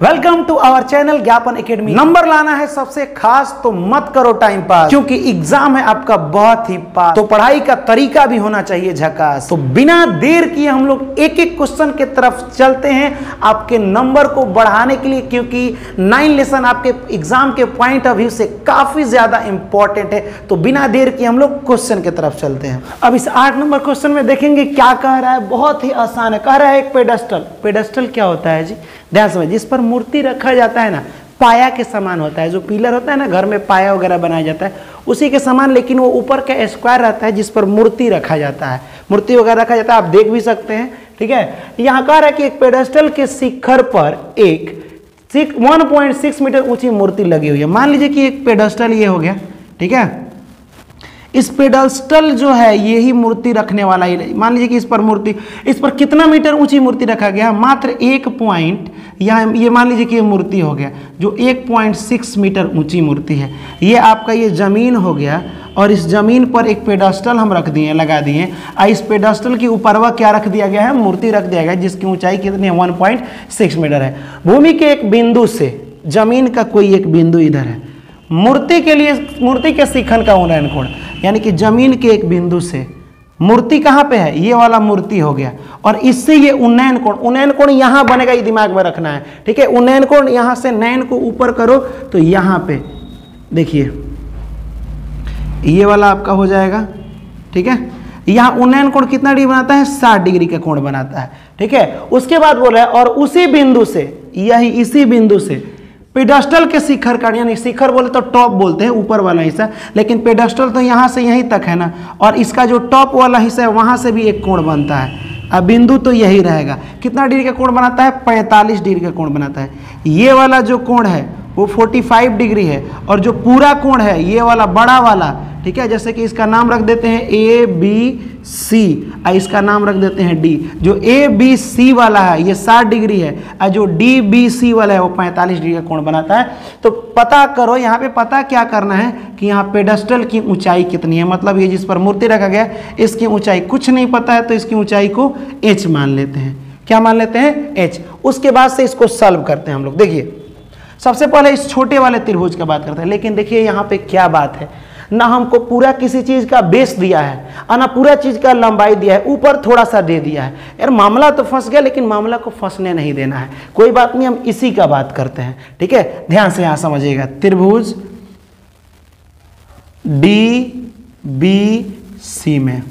Welcome to our channel Gyapan Academy number लाना है सबसे खास तो मत करो टाइम पास क्योंकि एग्ज़ाम है आपका बहुत ही पास तो पढ़ाई का तरीका भी होना चाहिए झकास। तो बिना देर किए हम लोग एक एक क्वेश्चन के तरफ़ चलते हैं आपके नंबर को बढ़ाने के लिए क्योंकि नाइन लेसन आपके एग्ज़ाम के पॉइंट ऑफ़ व्यू से काफ़ी ज़्यादा इंपॉर्टेंट है। तो बिना देर किए हम लोग क्वेश्चन की तरफ़ चलते हैं। अब इस आठ नंबर क्वेश्चन में देखेंगे क्या कह रहा है। बहुत ही आसान है। कह रहा है एक पेडस्टल पेडस्टल क्या होता है जी? ध्यान समझ जिस पर मूर्ति रखा जाता है ना, पाया के समान होता है। जो पिलर होता है ना, घर में पाया वगैरह बनाया जाता है, उसी के समान, लेकिन वो ऊपर का स्क्वायर रहता है जिस पर मूर्ति रखा जाता है। मूर्ति वगैरह रखा जाता है, आप देख भी सकते हैं, ठीक है? यहाँ कह रहा है कि एक पेडेस्टल के शिखर पर एक six one point six metre ऊँची मूर्ति लगी हुई है। मान लीजिए कि एक पेडेस्टल ये हो गया, ठीक है? इस पेडस्टल जो है, ये ही मूर्ति रखने वाला ही मान लीजिए कि इस पर मूर्ति, इस पर कितना मीटर ऊँची मूर्ति रखा गया? मात्र एक पॉइंट यहाँ ये मान लीजिए कि ये मूर्ति हो गया, जो एक पॉइंट सिक्स मीटर ऊँची मूर्ति है। ये आपका ये ज़मीन हो गया, और इस ज़मीन पर एक पेडस्टल हम रख दिए, लगा दिए और इस पेडस्टल के ऊपरवा क्या रख दिया गया है? मूर्ति रख दिया गया जिसकी ऊंचाई कितनी है? वन पॉइंट सिक्स मीटर है। भूमि के एक बिंदु से, ज़मीन का कोई एक बिंदु इधर है। मूर्ति के लिए, मूर्ति के शिखन का उन्नयन कोण। यानी कि ज़मीन के एक बिंदु से। मूर्ति कहाँ पे है? ये वाला मूर्ति हो गया। और इससे ये उन्नयन कोण उन्नयन कोण यहाँ बनेगा, ये दिमाग में रखना है। ठीक है? उन्नयन कोण यहाँ से नयन को ऊपर करो तो यहाँ पे, देखिए, ये वाला आपका हो जाएगा। ठीक है? यहाँ उन्नयन कोण कितना डिग्री बनाता है? साठ डिग्री का कोण बनाता है। ठीक है? उसके बाद बोला है, और उसी बिंदु से, यही इसी बिंदु से पेडस्टल के शिखर का यानी शिखर बोले तो टॉप बोलते हैं, ऊपर वाला हिस्सा। लेकिन पेडस्टल तो यहाँ से यहीं तक है ना? और इसका जो टॉप वाला हिस्सा है, वहाँ से भी एक कोण बनता है। अब बिंदु तो यही रहेगा। कितना डिग्री का कोण बनाता है? 45 डिग्री का कोण बनाता है। ये वाला जो कोण है वो 45 डिग्री है और जो पूरा कोण है, ये वाला, बड़ा वाला, ठीक है, जैसे कि इसका नाम रख देते हैं ए बी सी और इसका नाम रख देते हैं डी जो ए बी सी वाला है, ये 60 डिग्री है और जो डी बी सी वाला है, वो 45 डिग्री का कोण बनाता है। तो पता करो, यहाँ पे पता क्या करना है कि यहाँ पेडस्टल की ऊंचाई कितनी है? मतलब ये जिस पर मूर्ति रखा गया, इसकी ऊंचाई कुछ नहीं पता है तो इसकी ऊंचाई को एच मान लेते हैं। क्या मान लेते हैं? एच उसके बाद से इसको सॉल्व करते हैं हम लोग। देखिए सबसे पहले इस छोटे वाले त्रिभुज का बात करते हैं। लेकिन देखिए, यहाँ पे क्या बात है? ना हमको पूरा किसी चीज़ का बेस दिया है, और ना पूरा चीज़ का लंबाई दिया है, ऊपर थोड़ा सा दे दिया है। यार, मामला तो फंस गया, लेकिन मामला को फंसने नहीं देना है। कोई बात नहीं, हम इसी का बात करते हैं, ठीक है? ध्यान से यहाँ समझिएगा। त्रिभुज डी बी सी में,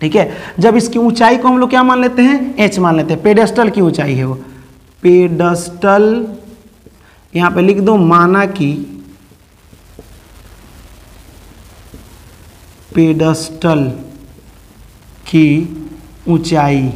ठीक है? जब इसकी ऊंचाई को हम लोग क्या मान लेते हैं? एच मान लेते हैं। पेडेस्टल की ऊंचाई है वो। पेडस्टल यहाँ पे लिख दो माना की पेडस्टल की ऊंचाई।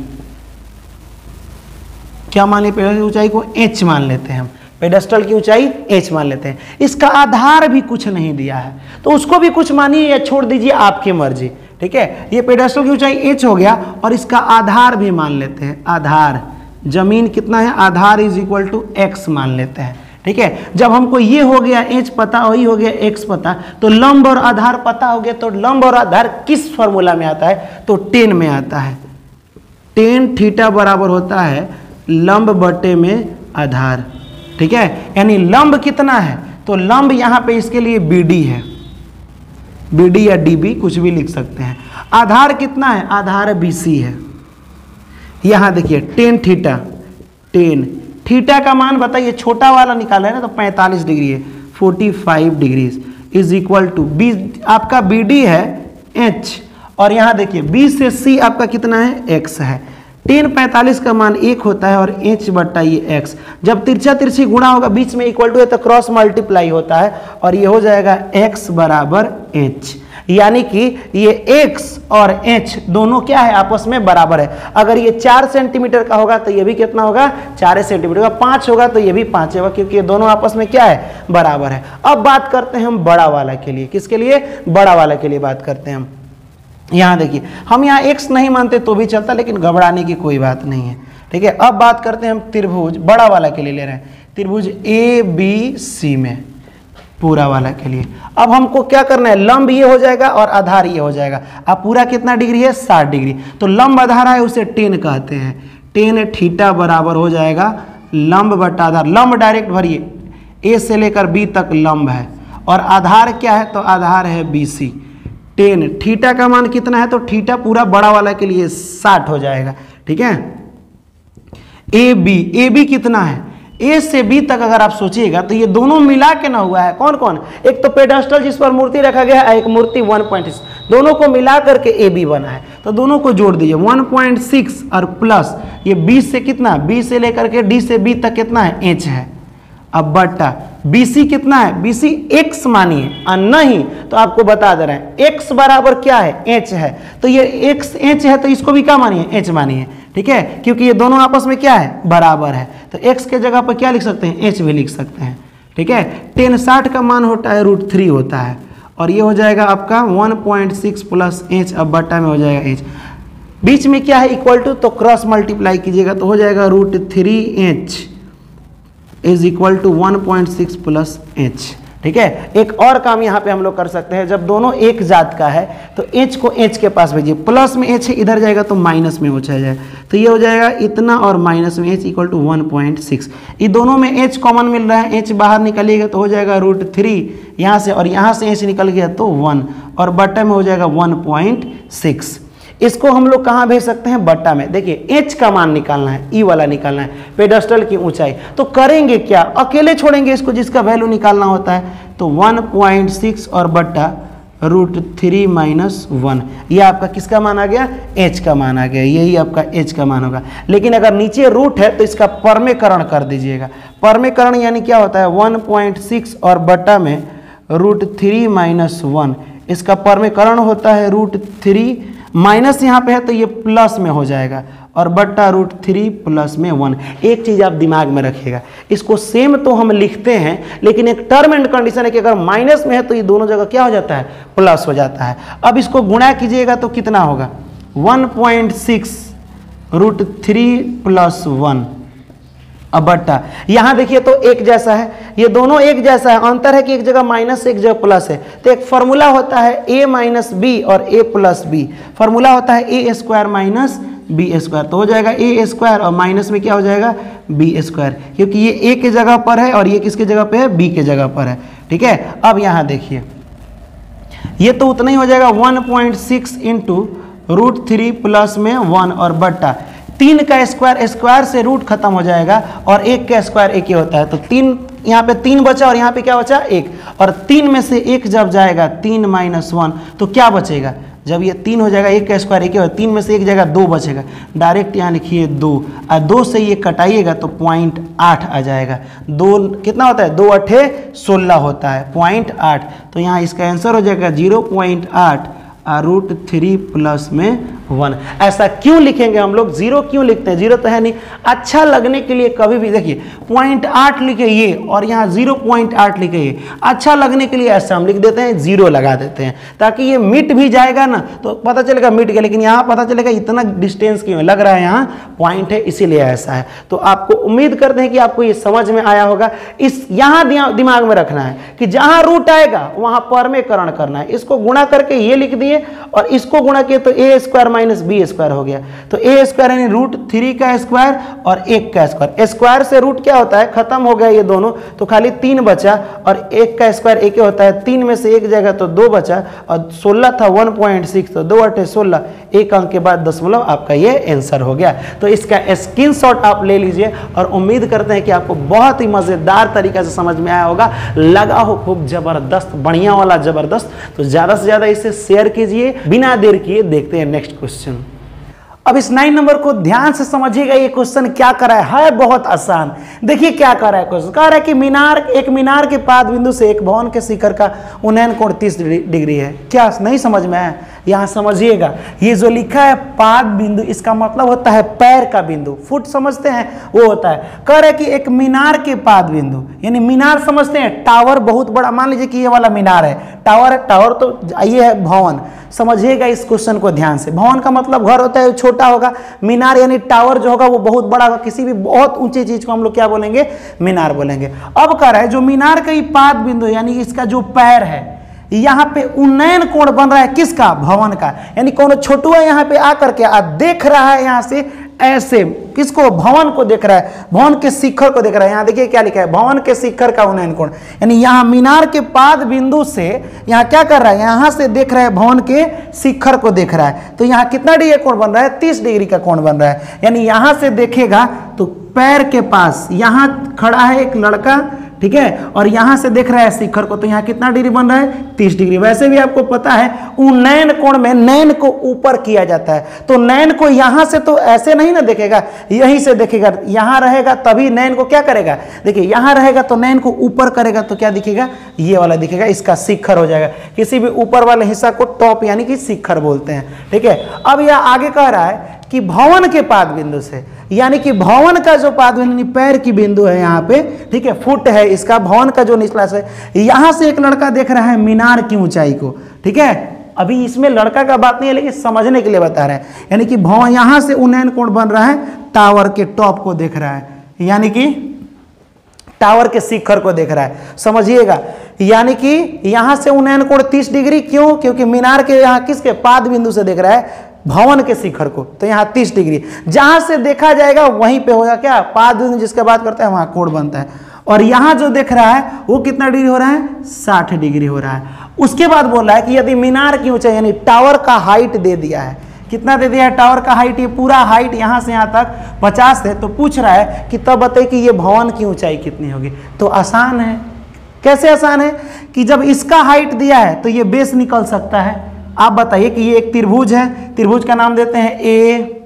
क्या मान लेते पेडस्टल ऊंचाई को एच मान लेते हैं हम? पेडस्टल की ऊंचाई एच मान लेते हैं। इसका आधार भी कुछ नहीं दिया है। तो उसको भी कुछ मानिए या छोड़ दीजिए आपकी मर्ज़ी, ठीक है? ये पेडस्टल की ऊंचाई एच हो गया और इसका आधार भी मान लेते हैं। आधार, ज़मीन कितना है? आधार इज़ इक्वल टू एक्स मान लेते हैं। ठीक है? जब हमको ये हो गया एच पता वही हो गया एक्स पता तो लंब और आधार पता हो गया तो लंब और आधार किस फॉर्मूला में आता है? तो टेन में आता है। टेन थीटा बराबर होता है लंब बटे में आधार। ठीक है? यानी लंब कितना है? तो लंब यहाँ पे इसके लिए बी डी है। बी डी या डी बी कुछ भी लिख सकते हैं। आधार कितना है? आधार बी सी है। यहाँ देखिए टेन थीटा टेन थीटा का मान बताइए, छोटा वाला निकाला है ना तो 45 डिग्री है 45 degree is equal to B, आपका बी डी है एच और यहाँ देखिए बी से सी आपका कितना है एक्स है। टेन पैंतालीस का मान एक होता है और एच बट्टा ये एक्स जब तिरछा तिरछी गुणा होगा, बीच में इक्वल टू है तो क्रॉस मल्टीप्लाई होता है, और ये हो जाएगा एक्स बराबर एच यानी कि ये x और h दोनों क्या है? आपस में बराबर है। अगर ये चार सेंटीमीटर का होगा तो ये भी कितना होगा? चार सेंटीमीटर का। पाँच होगा तो ये भी पाँच होगा, क्योंकि ये दोनों आपस में क्या है? बराबर है। अब बात करते हैं हम बड़ा वाला के लिए। किसके लिए? बड़ा वाला के लिए बात करते हैं हम। यहाँ देखिए, हम यहाँ एक्स नहीं मानते तो भी चलता, लेकिन घबराने की कोई बात नहीं है। ठीक है, अब बात करते हैं हम त्रिभुज, बड़ा वाला के लिए ले रहे हैं। त्रिभुज ए बी सी में। पूरा वाला के लिए। अब हमको क्या करना है? लंब ये हो जाएगा और आधार ये हो जाएगा। अब पूरा कितना डिग्री है? साठ डिग्री। तो लंब आधार है उसे टेन कहते हैं। टेन ठीटा बराबर हो जाएगा लंब बटा आधार। लंब डायरेक्ट भरिए। ए से लेकर बी तक लंब है। और आधार क्या है? तो आधार है बी सी टेन ठीटा का मान कितना है? तो ठीटा पूरा बड़ा वाला के लिए साठ हो जाएगा। ठीक है? A B. ए बी कितना है? ए से बी तक अगर आप सोचिएगा तो ये दोनों मिला के ना हुआ है। कौन कौन एक तो पेडस्टल जिस पर मूर्ति रखा गया है, एक मूर्ति 1.6 दोनों को मिला करके ए बी बना है। तो दोनों को जोड़ दीजिए। 1.6 और प्लस ये बी से कितना बी से लेकर के डी से बी तक कितना है? एच है। अब बट्टा BC कितना है? BC x मानिए, और नहीं तो आपको बता दे रहे हैं, x बराबर क्या है? H है। तो ये x, h है तो इसको भी क्या मानिए? H मानिए। ठीक है? क्योंकि ये दोनों आपस में क्या है? बराबर है। तो x के जगह पर क्या लिख सकते हैं? h भी लिख सकते हैं। ठीक है? टेन साठ का मान होता है रूट थ्री होता है। और ये हो जाएगा आपका one point six plus h अब बट्टा में हो जाएगा एच बीच में क्या है? इक्वल टू तो क्रॉस मल्टीप्लाई कीजिएगा तो हो जाएगा root three h is equal to one point six plus h ठीक है? एक और काम यहाँ पे हम लोग कर सकते हैं। जब दोनों एक जात का है तो एच को एच के पास भेजिए। प्लस में एच इधर जाएगा तो माइनस में हो जाएगा तो ये हो जाएगा इतना और माइनस में h equal to one point six ये दोनों में एच कॉमन मिल रहा है। एच बाहर निकलिएगा तो हो जाएगा रूट थ्री यहाँ से और यहाँ से एच निकल गया तो वन और बट्टा में हो जाएगा वन पॉइंट सिक्स इसको हम लोग कहाँ भेज सकते हैं? बट्टा में। देखिए, एच का मान निकालना है, ई वाला निकालना है, पेडस्टल की ऊंचाई। तो करेंगे क्या? अकेले छोड़ेंगे इसको जिसका वैल्यू निकालना होता है। तो 1.6 और बट्टा रूट थ्री माइनस वन। ये आपका किसका मान आ गया? एच का मान आ गया। यही आपका एच का मान होगा। लेकिन अगर नीचे रूट है तो इसका परमेकरण कर दीजिएगा। परमेकरण यानी क्या होता है? 1.6 और बट्टा में रूट थ्री माइनस वन। इसका परमेकरण होता है रूट थ्री माइनस यहाँ पे है तो ये प्लस में हो जाएगा और बट्टा रूट थ्री प्लस में वन। एक चीज़ आप दिमाग में रखिएगा। इसको सेम तो हम लिखते हैं, लेकिन एक टर्म एंड कंडीशन है कि अगर माइनस में है तो ये दोनों जगह क्या हो जाता है? प्लस हो जाता है। अब इसको गुणा कीजिएगा तो कितना होगा? One point six root three plus one. बट्टा यहाँ देखिए तो एक जैसा है, ये दोनों एक जैसा है। अंतर है कि एक जगह माइनस, एक जगह प्लस है। तो एक फॉर्मूला होता है ए माइनस बी और ए प्लस बी। फॉर्मूला होता है a square minus b square. तो हो जाएगा ए स्क्वायर और माइनस में क्या हो जाएगा? B square. क्योंकि ये ए के जगह पर है और ये किसके जगह पे है? बी के जगह पर है। ठीक है? अब यहाँ देखिए। ये तो उतना ही हो जाएगा। 1.6 point six into root three plus में वन और बट्टा तीन का स्क्वायर स्क्वायर से रूट खत्म हो जाएगा और एक का स्क्वायर एक ही होता है। तो तीन, यहाँ पे तीन बचा और यहाँ पे क्या बचा? एक। और तीन में से एक जब जाएगा, तीन माइनस वन तो क्या बचेगा? जब ये तीन हो जाएगा, एक का स्क्वायर एक ही होगा, तीन में से एक जाएगा, दो बचेगा। डायरेक्ट यहाँ लिखिए दो। और दो से ये कटाइएगा तो पॉइंट आठ आ जाएगा। दो कितना होता है? दो अठे सोलह होता है। पॉइंट आठ। तो यहाँ इसका आंसर हो जाएगा ज़ीरो पॉइंट आठ। रूट थ्री प्लस में वन। ऐसा क्यों लिखेंगे हम लोग? ज़ीरो क्यों लिखते हैं? ज़ीरो तो है नहीं। अच्छा लगने के लिए कभी भी, देखिए पॉइंट आठ लिखे ये और यहाँ ज़ीरो पॉइंट आठ लिखे ये। अच्छा लगने के लिए ऐसा हम लिख देते हैं, ज़ीरो लगा देते हैं। ताकि ये मिट भी जाएगा ना तो पता चलेगा मिट गया, लेकिन यहाँ पता चलेगा इतना डिस्टेंस क्यों लग रहा है यहाँ पॉइंट है, इसीलिए ऐसा है। तो आपको उम्मीद करते हैं कि आपको ये समझ में आया होगा। इस यहाँ दिमाग में रखना है कि जहाँ रूट आएगा, वहाँ परमेकरण करना है। इसको गुणा करके ये लिख दिए और इसको गुणा किए तो a square minus b square हो गया। तो ए स्क्वायर यानी रूट थ्री का स्क्वायर और एक का स्क्वायर स्क्वायर से रूट क्या होता है? खत्म हो गया ये दोनों। तो खाली तीन बचा और एक का स्क्वायर एक ही होता है। तीन में से एक जगह तो दो बचा और सोलह था वन पॉइंट सिक्स तो दो अठे सोलह। एक अंक के बाद दशमलव आपका ये आंसर हो गया। तो इसका स्क्रीन आप ले लीजिए और उम्मीद करते हैं कि आपको बहुत ही मज़ेदार तरीके से समझ में आया होगा। लगा हो खूब ज़बरदस्त, बढ़िया वाला ज़बरदस्त। तो ज़्यादा से ज़्यादा इसे शेयर कीजिए, बिना देर किए देखते हैं नेक्स्ट क्वेश्चन अब इस नाइन नंबर को ध्यान से समझिएगा, ये क्वेश्चन क्या करा है? है बहुत आसान। देखिए क्या कर रहा है क्वेश्चन कह रहा है कि मीनार, एक मीनार के पाद बिंदु से एक भवन के शिखर का उन्नयन कोण तीस डिग्री है। क्या? नहीं समझ में आया। यहाँ समझिएगा, ये जो लिखा है पाद बिंदु, इसका मतलब होता है पैर का बिंदु। फुट समझते हैं, वो होता है। कह रहे कि एक मीनार के पाद बिंदु, यानी मीनार समझते हैं, टावर बहुत बड़ा, मान लीजिए कि ये वाला मीनार है, टावर है, टावर तो ये है भवन। समझिएगा इस क्वेश्चन को ध्यान से। भवन का मतलब घर होता है छोटा होगा। मीनार यानी टावर जो होगा, वो बहुत बड़ा होगा। किसी भी बहुत ऊँची चीज़ को हम लोग क्या बोलेंगे? मीनार बोलेंगे। अब कह रहा है, जो मीनार का ही पाद बिंदु, यानी इसका जो पैर है यहाँ पे उन्नयन कोण बन रहा है किसका? भवन का। यानी कौन छोटुआ यहाँ पे आकर के आ देख रहा है यहाँ से ऐसे। किसको? भवन को देख रहा है। भवन के शिखर को देख रहा है। यहाँ देखिए क्या लिखा है। भवन के शिखर का उन्नयन कोण। यानी यहाँ मीनार के पाद बिंदु से यहाँ क्या कर रहा है? यहाँ से देख रहा है भवन के शिखर को देख रहा है। तो यहाँ कितना डिग्री कोण बन रहा है? तीस डिग्री का कोण बन रहा है। यानी यहाँ से देखेगा तो पैर के पास यहाँ खड़ा है एक लड़का। ठीक है? और यहाँ से देख रहा है शिखर को तो यहाँ कितना डिग्री बन रहा है? तीस डिग्री वैसे भी आपको पता है उन्नयन कोण में नैन को ऊपर किया जाता है। तो नैन को यहाँ से तो ऐसे नहीं ना देखेगा, यहीं से देखेगा। यहाँ रहेगा तभी नैन को क्या करेगा? देखिए, यहाँ रहेगा तो नैन को ऊपर करेगा तो क्या दिखेगा? ये वाला दिखेगा, इसका शिखर हो जाएगा। किसी भी ऊपर वाले हिस्सा को टॉप यानी कि शिखर बोलते हैं, ठीक है? अब यह आगे कह रहा है कि भवन के पाद बिंदु से, यानी कि भवन का जो पाद बिंदु पैर की बिंदु है यहाँ पे, ठीक है, फुट है इसका, भवन का जो निचला से, यहाँ से एक लड़का देख रहा है मीनार की ऊंचाई को, ठीक है? अभी इसमें लड़का का बात नहीं है, लेकिन समझने के लिए बता रहे हैं। यानी कि भवन, यहाँ से उन्नयन कोण बन रहा है, टावर के टॉप को देख रहा है। यानी कि टावर के शिखर को देख रहा है। समझिएगा? यानी कि यहाँ से उन्नयन कोण 30 डिग्री, क्यों? क्योंकि मीनार के यहाँ किसके? पाद बिंदु से देख रहा है। भवन के शिखर को तो यहाँ 30 डिग्री। जहाँ से देखा जाएगा, वहीं पे होगा क्या? पाद बिंदु जिसके बात करते हैं, वहाँ कोण बनता है। और यहाँ जो देख रहा है, वो कितना डिग्री हो रहा है? 60 डिग्री हो रहा है। उसके बाद बोल रहा है कि यदि मीनार की ऊंचाई, यानी टावर का हाइट दे दिया है। कितना दे दिया है टावर का हाइट? ये पूरा हाइट यहाँ से यहाँ तक 50 है। तो पूछ रहा है कि तब बताइए कि ये भवन की ऊंचाई कितनी होगी। तो आसान है। कैसे आसान है? कि जब इसका हाइट दिया है तो ये बेस निकल सकता है। आप बताइए कि ये एक त्रिभुज है। त्रिभुज का नाम देते हैं ए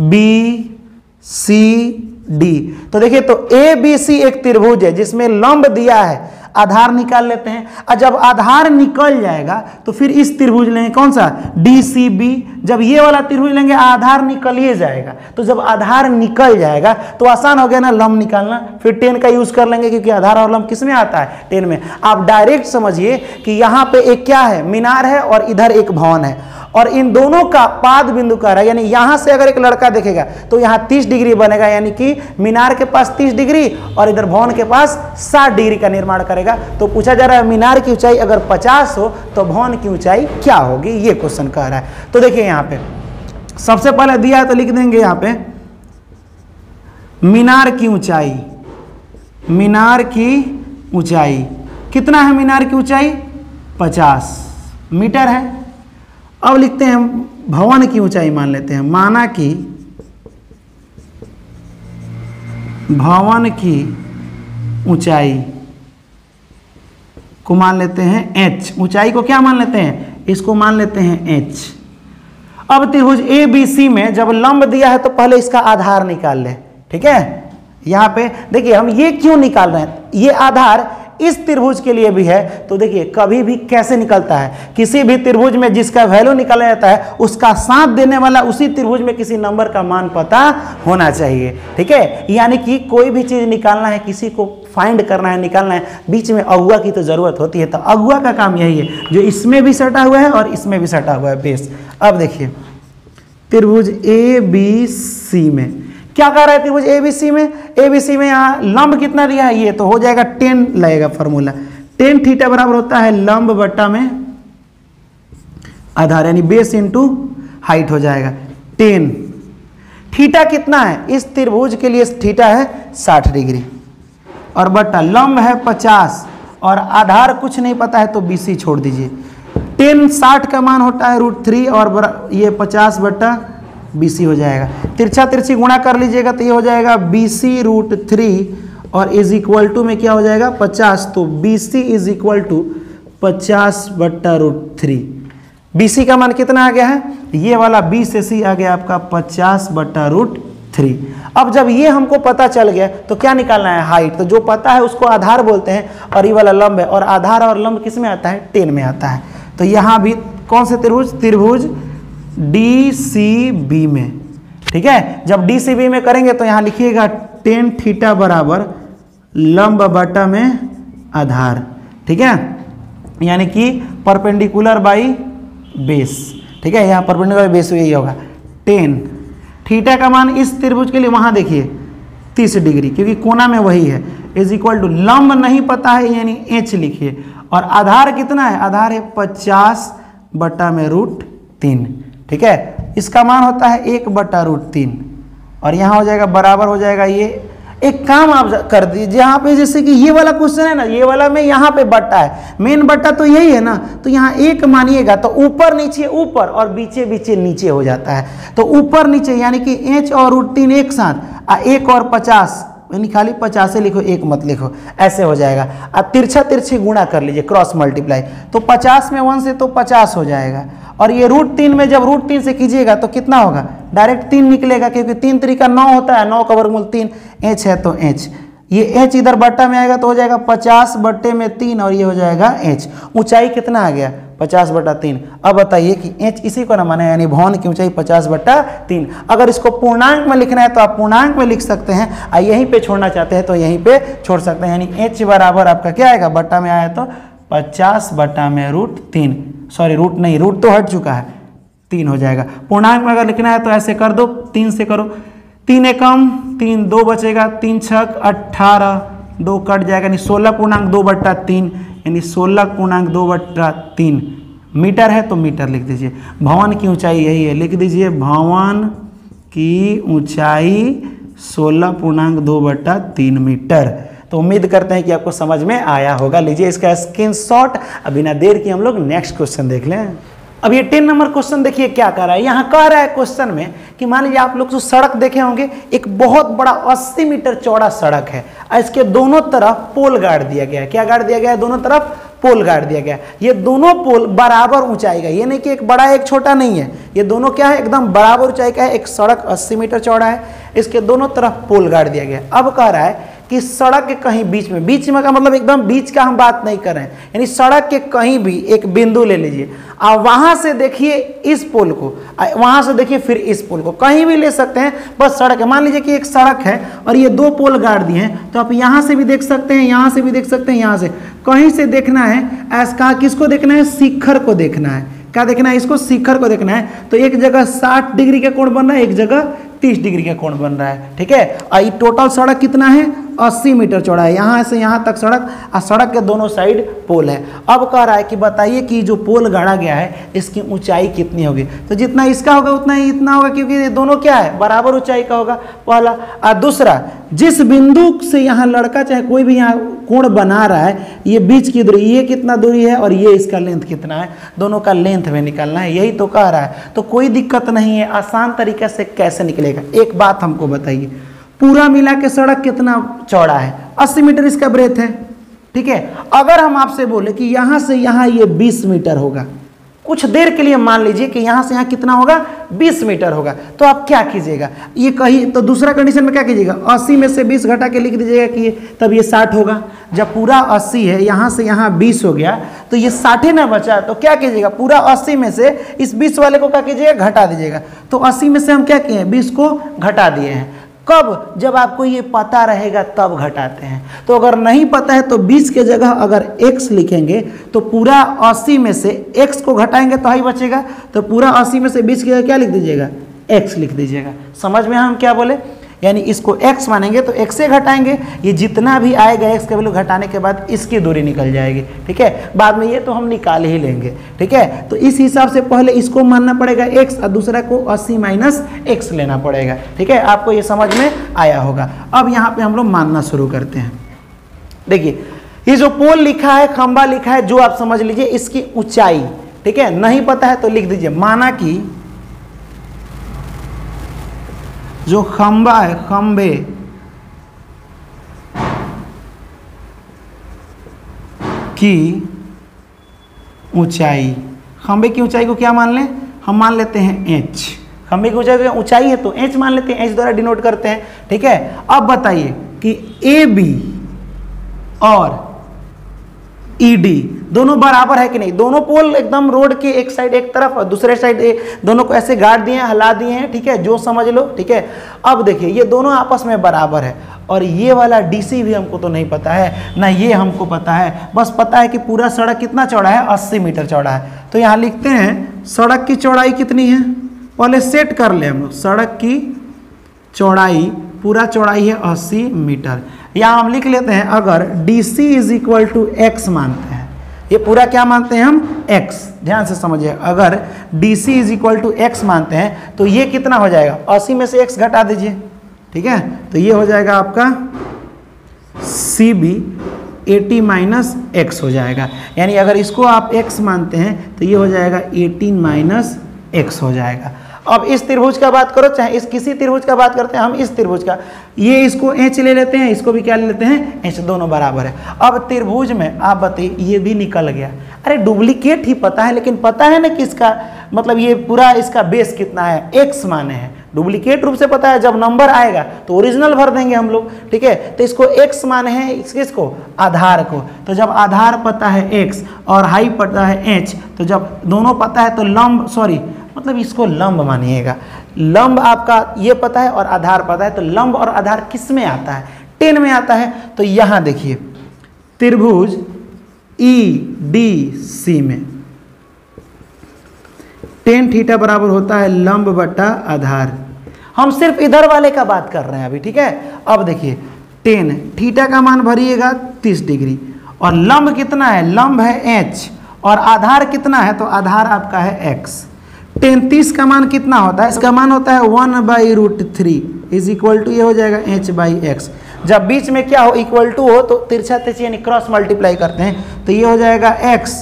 बी सी डी तो देखिए तो ए बी सी एक त्रिभुज है, जिसमें लंब दिया है। आधार निकाल लेते हैं। और जब आधार निकल जाएगा तो फिर इस त्रिभुज लेंगे, कौन सा? डी सी बी जब ये वाला त्रिभुज लेंगे, आधार निकल ही जाएगा। तो जब आधार निकल जाएगा तो आसान हो गया ना, लंब निकालना। फिर टेन का यूज़ कर लेंगे, क्योंकि आधार और लंब किसमें आता है? टेन में। आप डायरेक्ट समझिए कि यहाँ पे एक क्या है? मीनार है और इधर एक भवन है। और इन दोनों का पाद बिंदु कर रहा है यानी यहाँ से अगर एक लड़का देखेगा तो यहाँ 30 डिग्री बनेगा। यानी कि मीनार के पास 30 डिग्री और इधर भवन के पास 60 डिग्री का निर्माण करेगा। तो पूछा जा रहा है, मीनार की ऊंचाई अगर 50 हो तो भवन की ऊंचाई क्या होगी? ये क्वेश्चन कह रहा है। तो देखिए यहाँ पे, सबसे पहले दिया तो लिख देंगे यहाँ पे, मीनार की ऊंचाई, मीनार की ऊंचाई। कितना है मीनार की ऊंचाई? 50 मीटर है। अब लिखते हैं, भवन की ऊंचाई मान लेते हैं। माना कि, भवन की ऊंचाई को मान लेते हैं एच ऊंचाई को क्या मान लेते हैं? इसको मान लेते हैं एच अब त्रिभुज ए बी सी में जब लंब दिया है तो पहले इसका आधार निकाल ले। ठीक है? यहाँ पे देखिए, हम ये क्यों निकाल रहे हैं? ये आधार इस त्रिभुज के लिए भी है। तो देखिए, कभी भी कैसे निकलता है? किसी भी त्रिभुज में जिसका वैल्यू निकाला जाता है, उसका साथ देने वाला उसी त्रिभुज में किसी नंबर का मान पता होना चाहिए। ठीक है? यानी कि कोई भी चीज़ निकालना है किसी को फाइंड करना है, निकालना है, बीच में अगुआ की तो ज़रूरत होती है। तो अगुआ का काम यही है, जो इसमें भी सटा हुआ है और इसमें भी सटा हुआ है, बेस। अब देखिए, त्रिभुज ए बी सी में। क्या कह रहा थे त्रिभुज एबीसी में? एबीसी में यहाँ लंब कितना दिया है? ये तो हो जाएगा टेन लगेगा फॉर्मूला टेन थीटा बराबर होता है लंब बट्टा में आधार, यानी बेस इंटू हाइट हो जाएगा। टेन थीटा कितना है? इस त्रिभुज के लिए थीटा है साठ डिग्री। और बट्टा लंब है पचास और आधार कुछ नहीं पता है तो बीसी छोड़ दीजिए। टेन साठ का मान होता है रूट थ्री और ये पचास बट्टा बीसी हो जाएगा। तिरछा तिरछी गुणा कर लीजिएगा तो ये हो जाएगा बी सी रूट थ्री और इज़ इक्वल टू में क्या हो जाएगा? पचास। तो B C is equal to पचास बट्टा रूट थ्री बीसी का मान कितना आ गया है? ये वाला बी से सी आ गया आपका पचास बट्टा रूट थ्री अब जब ये हमको पता चल गया तो क्या निकालना है? हाइट तो जो पता है उसको आधार बोलते हैं। और ये वाला लंब है। और आधार और लंब किसमें आता है? टेन में आता है। तो यहाँ भी कौन से त्रिभुज? त्रिभुज डी सी बी में। ठीक है? जब डी सी बी में करेंगे तो यहाँ लिखिएगा टेन थीटा बराबर लंब बटा में आधार। ठीक है? यानी कि परपेंडिकुलर बाई बेस ठीक है? यहाँ परपेंडिकुलर बेस यही होगा। टेन थीटा का मान इस त्रिभुज के लिए वहाँ देखिए, तीस डिग्री, क्योंकि कोना में वही है। इज़ इक्वल टू लंब नहीं पता है, यानी एच लिखिए। और आधार कितना है? आधार है पचास बटा में रूट तीन। ठीक है? इसका मान होता है एक बटा रूट तीन। और यहाँ हो जाएगा, बराबर हो जाएगा ये एक काम आप कर दीजिए यहाँ पे जैसे कि ये वाला क्वेश्चन है ना, ये वाला में यहाँ पे बट्टा है। मेन बट्टा तो यही है ना तो यहाँ एक मानिएगा तो ऊपर नीचे ऊपर और बीचे बीचे नीचे हो जाता है। तो ऊपर नीचे, यानी कि एच और रूट तीन एक साथ, आ एक और पचास यानी खाली पचासे लिखो, एक मत लिखो। ऐसे हो जाएगा। अब तिरछा तिरछी गुणा कर लीजिए क्रॉस मल्टीप्लाई तो पचास में वन से तो पचास हो जाएगा। और ये रूट तीन में जब रूट तीन से कीजिएगा तो कितना होगा? डायरेक्ट तीन निकलेगा, क्योंकि तीन तरीका नौ होता है, नौ का वर्गमूल तीन, एच है तो एच। ये एच इधर बट्टा में आएगा तो हो जाएगा पचास बट्टे में तीन, और ये हो जाएगा एच। ऊंचाई कितना आ गया? पचास बटा तीन। अब बताइए कि एच इसी को ना माने, यानी भवन की ऊंचाई पचास बट्टा तीन। अगर इसको पूर्णांक में लिखना है तो आप पूर्णांक में लिख सकते हैं। और यहीं पे छोड़ना चाहते हैं तो यहीं पे छोड़ सकते हैं। यानी एच बराबर आपका क्या आएगा? बट्टा में आया तो पचास बट्टा में रूट तीन। सॉरी रूट नहीं, रूट तो हट चुका है। तीन हो जाएगा। पूर्णांक में अगर लिखना है तो ऐसे कर दो। तीन से करो। तीन एकम तीन दो बचेगा। तीन छक अट्ठारह, दो कट जाएगा। यानी सोलह पूर्णांक, दो बट्टा तीन। यानी सोलह पूर्णांक दो बट्टा तीन। मीटर है तो मीटर लिख दीजिए। भवन की ऊंचाई यही है। लिख दीजिए, भवन की ऊंचाई सोलह पूर्णांक दो बट्टा तीन मीटर। तो उम्मीद करते हैं कि आपको समझ में आया होगा। लीजिए इसका स्क्रीनशॉट अब बिना देर की हम लोग नेक्स्ट क्वेश्चन देख लें। अब ये टेन नंबर क्वेश्चन देखिए क्या कर रहा है। यहाँ कह रहा है क्वेश्चन में कि मान लीजिए आप लोग जो सड़क देखे होंगे, एक बहुत बड़ा 80 मीटर चौड़ा सड़क है। इसके दोनों तरफ़ पोल गाड़ दिया गया है। क्या गाड़ दिया गया है? दोनों तरफ़ पोल गाड़ दिया गया ये दोनों पोल बराबर ऊंचाई का ये नहीं कि एक बड़ा एक छोटा नहीं है। ये दोनों क्या है? एकदम बराबर ऊंचाई का है। एक सड़क 80 मीटर चौड़ा है। इसके दोनों तरफ़ पोल गाड़ दिया गया अब कह रहा है कि सड़क के कहीं बीच में बीच में का मतलब एकदम बीच का हम बात नहीं कर रहे हैं। यानी सड़क के कहीं भी एक बिंदु ले लीजिए। और वहाँ से देखिए इस पोल को वहाँ से देखिए फिर इस पोल को। कहीं भी ले सकते हैं, बस सड़क है। मान लीजिए कि एक सड़क है और ये दो पोल गाड़ दिए हैं तो आप यहाँ से भी देख सकते हैं, यहाँ से भी देख सकते हैं, यहाँ से। कहीं से देखना है, ऐसा किसको देखना है? शिखर को देखना है। क्या देखना है? इसको शिखर को देखना है। तो एक जगह 60 डिग्री का कोण बन रहा है, एक जगह 30 डिग्री का कोण बन रहा है। ठीक है? और टोटल सड़क कितना है? 80 मीटर चौड़ा है। यहाँ से यहाँ तक सड़क और सड़क के दोनों साइड पोल है। अब कह रहा है कि बताइए कि जो पोल गाड़ा गया है, इसकी ऊंचाई कितनी होगी? तो जितना इसका होगा, उतना ही इतना होगा, क्योंकि ये दोनों क्या है? बराबर ऊंचाई का होगा। पहला और दूसरा, जिस बिंदु से यहाँ लड़का चाहे कोई भी यहाँ कोण बना रहा है, ये बीच की दूरी, ये कितना दूरी है और ये इसका लेंथ कितना है? दोनों का लेंथ में निकलना है। यही तो कह रहा है। तो कोई दिक्कत नहीं है। आसान तरीके से कैसे निकलेगा? एक बात हमको बताइए। पूरा मिला के सड़क कितना चौड़ा है? 80 मीटर इसका ब्रेथ है, ठीक है? अगर हम आपसे बोले कि यहाँ से यहाँ ये 20 मीटर होगा, कुछ देर के लिए मान लीजिए कि यहाँ से यहाँ कितना होगा? 20 मीटर होगा। तो आप क्या कीजिएगा? ये कही तो दूसरा कंडीशन में क्या कीजिएगा? 80 में से 20 घटा के लिख दीजिएगा कि ये, तब ये 60 होगा। जब पूरा 80 है, यहाँ से यहाँ 20 हो गया तो ये 60 ना बचा तो क्या कीजिएगा? पूरा 80 में से इस 20 वाले को क्या कीजिएगा? घटा दीजिएगा। तो 80 में से हम क्या किए हैं? बीस को घटा दिए हैं। कब जब आपको ये पता रहेगा, तब घटाते हैं। तो अगर नहीं पता है तो 20 के जगह अगर x लिखेंगे तो पूरा 80 में से x को घटाएँगे तो ही बचेगा। तो पूरा 80 में से 20 की जगह क्या लिख दीजिएगा? X लिख दीजिएगा। समझ में हम क्या बोले? यानी इसको x मानेंगे तो x से घटाएँगे। ये जितना भी आएगा x के वैल्यू घटाने के बाद इसकी दूरी निकल जाएगी। ठीक है? बाद में ये तो हम निकाल ही लेंगे। ठीक है? तो इस हिसाब से पहले इसको मानना पड़ेगा x और दूसरा को 80 माइनस एक्स लेना पड़ेगा। ठीक है? आपको ये समझ में आया होगा। अब यहाँ पे हम लोग मानना शुरू करते हैं। देखिए, ये जो पोल लिखा है, खंबा लिखा है, जो आप समझ लीजिए, इसकी ऊंचाई, ठीक है? नहीं पता है तो लिख दीजिए। माना कि जो खंबा है, खंबे। की ऊंचाई। खंबे की ऊंचाई को क्या मान लें? हम मान लेते हैं एच खंबे की ऊंचाई ऊंचाई है तो एच मान लेते हैं एच द्वारा डिनोट करते हैं, ठीक है? अब बताइए कि ए बी और ई डी दोनों बराबर है कि नहीं? दोनों पोल एकदम रोड के एक साइड एक तरफ़ और दूसरे साइड दोनों को ऐसे गाड़ दिए हैं, हला दिए हैं, ठीक है? जो समझ लो, ठीक है? अब देखिए, ये दोनों आपस में बराबर है और ये वाला डीसी भी हमको तो नहीं पता है, ना ये हमको पता है। बस पता है कि पूरा सड़क कितना चौड़ा है? अस्सी मीटर चौड़ा है। तो यहाँ लिखते हैं, सड़क की चौड़ाई कितनी है? पहले सेट कर ले हम लोग सड़क की चौड़ाई, पूरा चौड़ाई है अस्सी मीटर। यहाँ हम लिख लेते हैं, अगर D C is equal to x मानते हैं, ये पूरा क्या मानते हैं हम? x, ध्यान से समझिए, अगर D C is equal to x मानते हैं तो ये कितना हो जाएगा? अस्सी में से x घटा दीजिए, ठीक है? तो ये हो जाएगा आपका C B eighty minus x हो जाएगा। यानी अगर इसको आप x मानते हैं तो ये हो जाएगा एटीन माइनस एक्स हो जाएगा। अब इस त्रिभुज का बात करो, चाहे इस किसी त्रिभुज का बात करते हैं, हम इस त्रिभुज का। ये इसको एच ले लेते हैं, इसको भी क्या ले लेते हैं? एच दोनों बराबर है। अब त्रिभुज में आप बताइए, ये भी निकल गया। अरे डुप्लीकेट ही पता है, लेकिन पता है ना कि इसका मतलब ये पूरा इसका बेस कितना है? एक्स माने हैं। डुप्लीकेट रूप से पता है, जब नंबर आएगा तो ओरिजिनल भर देंगे हम लोग, ठीक है? तो इसको एक्स माने हैं, इस किसको? आधार को। तो जब आधार पता है एक्स और हाई पता है एच तो जब दोनों पता है तो लंब सॉरी मतलब इसको लंब मानिएगा। लंब आपका ये पता है और आधार पता है तो लंब और आधार किसमें आता है? टेन में आता है तो यहाँ देखिए, त्रिभुज ई डी सी में। टेन थीटा बराबर होता है लंब बटा आधार। हम सिर्फ़ इधर वाले का बात कर रहे हैं अभी, ठीक है? अब देखिए, टेन थीटा का मान भरिएगा तीस डिग्री। और लंब कितना है? लंब है एच और आधार कितना है? तो आधार आपका है एक्स तैंतीस का मान कितना होता है? इसका मान होता है one by root three is equal to ये हो जाएगा एच बाई एक्स जब बीच में क्या हो इक्वल टू हो तो तिरछा तिरछी यानी क्रॉस मल्टीप्लाई करते हैं तो ये हो जाएगा एक्स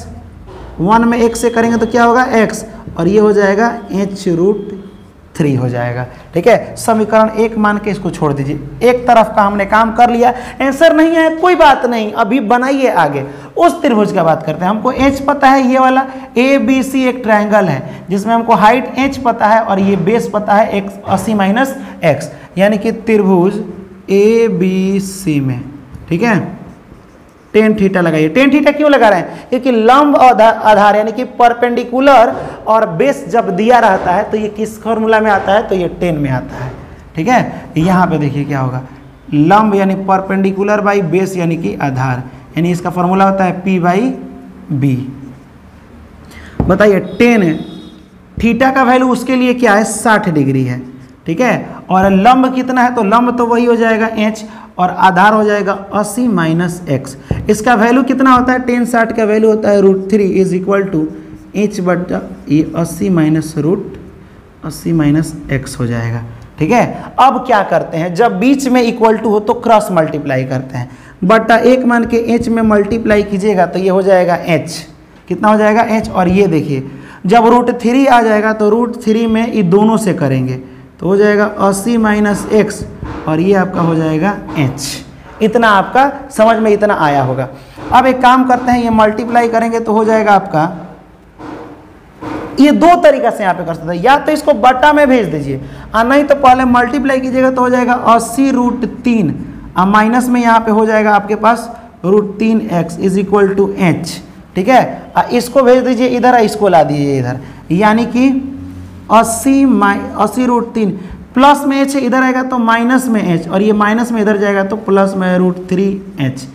वन में एक से करेंगे तो क्या होगा? एक्स और ये हो जाएगा एच रूट थ्री हो जाएगा। ठीक है? समीकरण एक मान के इसको छोड़ दीजिए। एक तरफ़ का हमने काम कर लिया। आंसर नहीं है, कोई बात नहीं। अभी बनाइए आगे। उस त्रिभुज का बात करते हैं। हमको एच पता है, ये वाला ए बी सी एक ट्रायंगल है, जिसमें हमको हाइट एच पता है और ये बेस पता है एक्स अस्सी माइनस एक्स यानी कि त्रिभुज ए बी सी में। ठीक है? टेन थीटा लगाइए। टेन थीटा क्यों लगा रहे हैं? क्योंकि लंब आधार यानी कि परपेंडिकुलर और बेस जब दिया रहता है तो ये किस फॉर्मूला में आता है? तो ये टेन में आता है। ठीक है? यहाँ पे देखिए क्या होगा। लंब यानी परपेंडिकुलर बाई बेस यानी कि आधार। यानी इसका फॉर्मूला होता है पी बाई बी बताइए टेन थीटा का वैल्यू उसके लिए क्या है? साठ डिग्री है। ठीक है? और लंब कितना है? तो लंब तो वही हो जाएगा एच और आधार हो जाएगा अस्सी माइनस एक्स। इसका वैल्यू कितना होता है? टेन साठ का वैल्यू होता है root three is equal to h बटा ये अस्सी माइनस रूट अस्सी माइनस एक्स हो जाएगा। ठीक है? अब क्या करते हैं? जब बीच में इक्वल टू हो तो क्रॉस मल्टीप्लाई करते हैं। बटा एक मान के एच में मल्टीप्लाई कीजिएगा तो ये हो जाएगा एच। कितना हो जाएगा? एच। और ये देखिए, जब रूट थ्री आ जाएगा तो रूट थ्री में ये दोनों से करेंगे। तो हो जाएगा अस्सी माइनस एक्स और ये आपका हो जाएगा एच। इतना आपका समझ में इतना आया होगा। अब एक काम करते हैं, ये मल्टीप्लाई करेंगे तो हो जाएगा आपका, ये दो तरीका से यहाँ पे कर सकते हैं। या तो इसको बट्टा में भेज दीजिए, और नहीं तो पहले मल्टीप्लाई कीजिएगा तो हो जाएगा अस्सी रूट तीन, और माइनस में यहाँ पे हो जाएगा आपके पास रूट तीन x is equal to h ठीक है? और इसको भेज दीजिए, इधर इसको ला दीजिए इधर। यानी कि अस्सी माइ, अस्सी रूट तीन। प्लस में एच है इधर आएगा तो माइनस में एच और ये माइनस में इधर जाएगा तो प्लस में रूट थ्री एच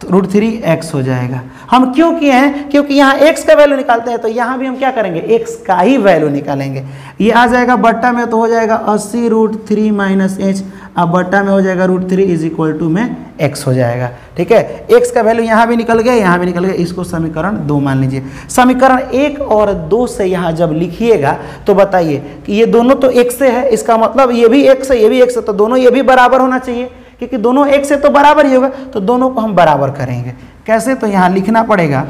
तो रूट थ्री एक्स हो जाएगा। हम क्यों किए हैं? क्योंकि यहाँ एक्स का वैल्यू निकालते हैं तो यहाँ भी हम क्या करेंगे? एक्स का ही वैल्यू निकालेंगे। ये आ जाएगा बट्टा में तो हो जाएगा अस्सी रूट थ्री माइनस एच अब बट्टा में हो जाएगा root three is equal to में एक्स हो जाएगा। ठीक है? एक्स का वैल्यू यहाँ भी निकल गया, यहाँ भी निकल गया। इसको समीकरण दो मान लीजिए। समीकरण एक और दो से यहाँ जब लिखिएगा तो बताइए कि ये दोनों तो एक से है। इसका मतलब ये भी एक से ये भी एक से तो दोनों ये भी बराबर होना चाहिए। क्योंकि दोनों एक से तो बराबर ही होगा तो दोनों को हम बराबर करेंगे। कैसे? तो यहाँ लिखना पड़ेगा,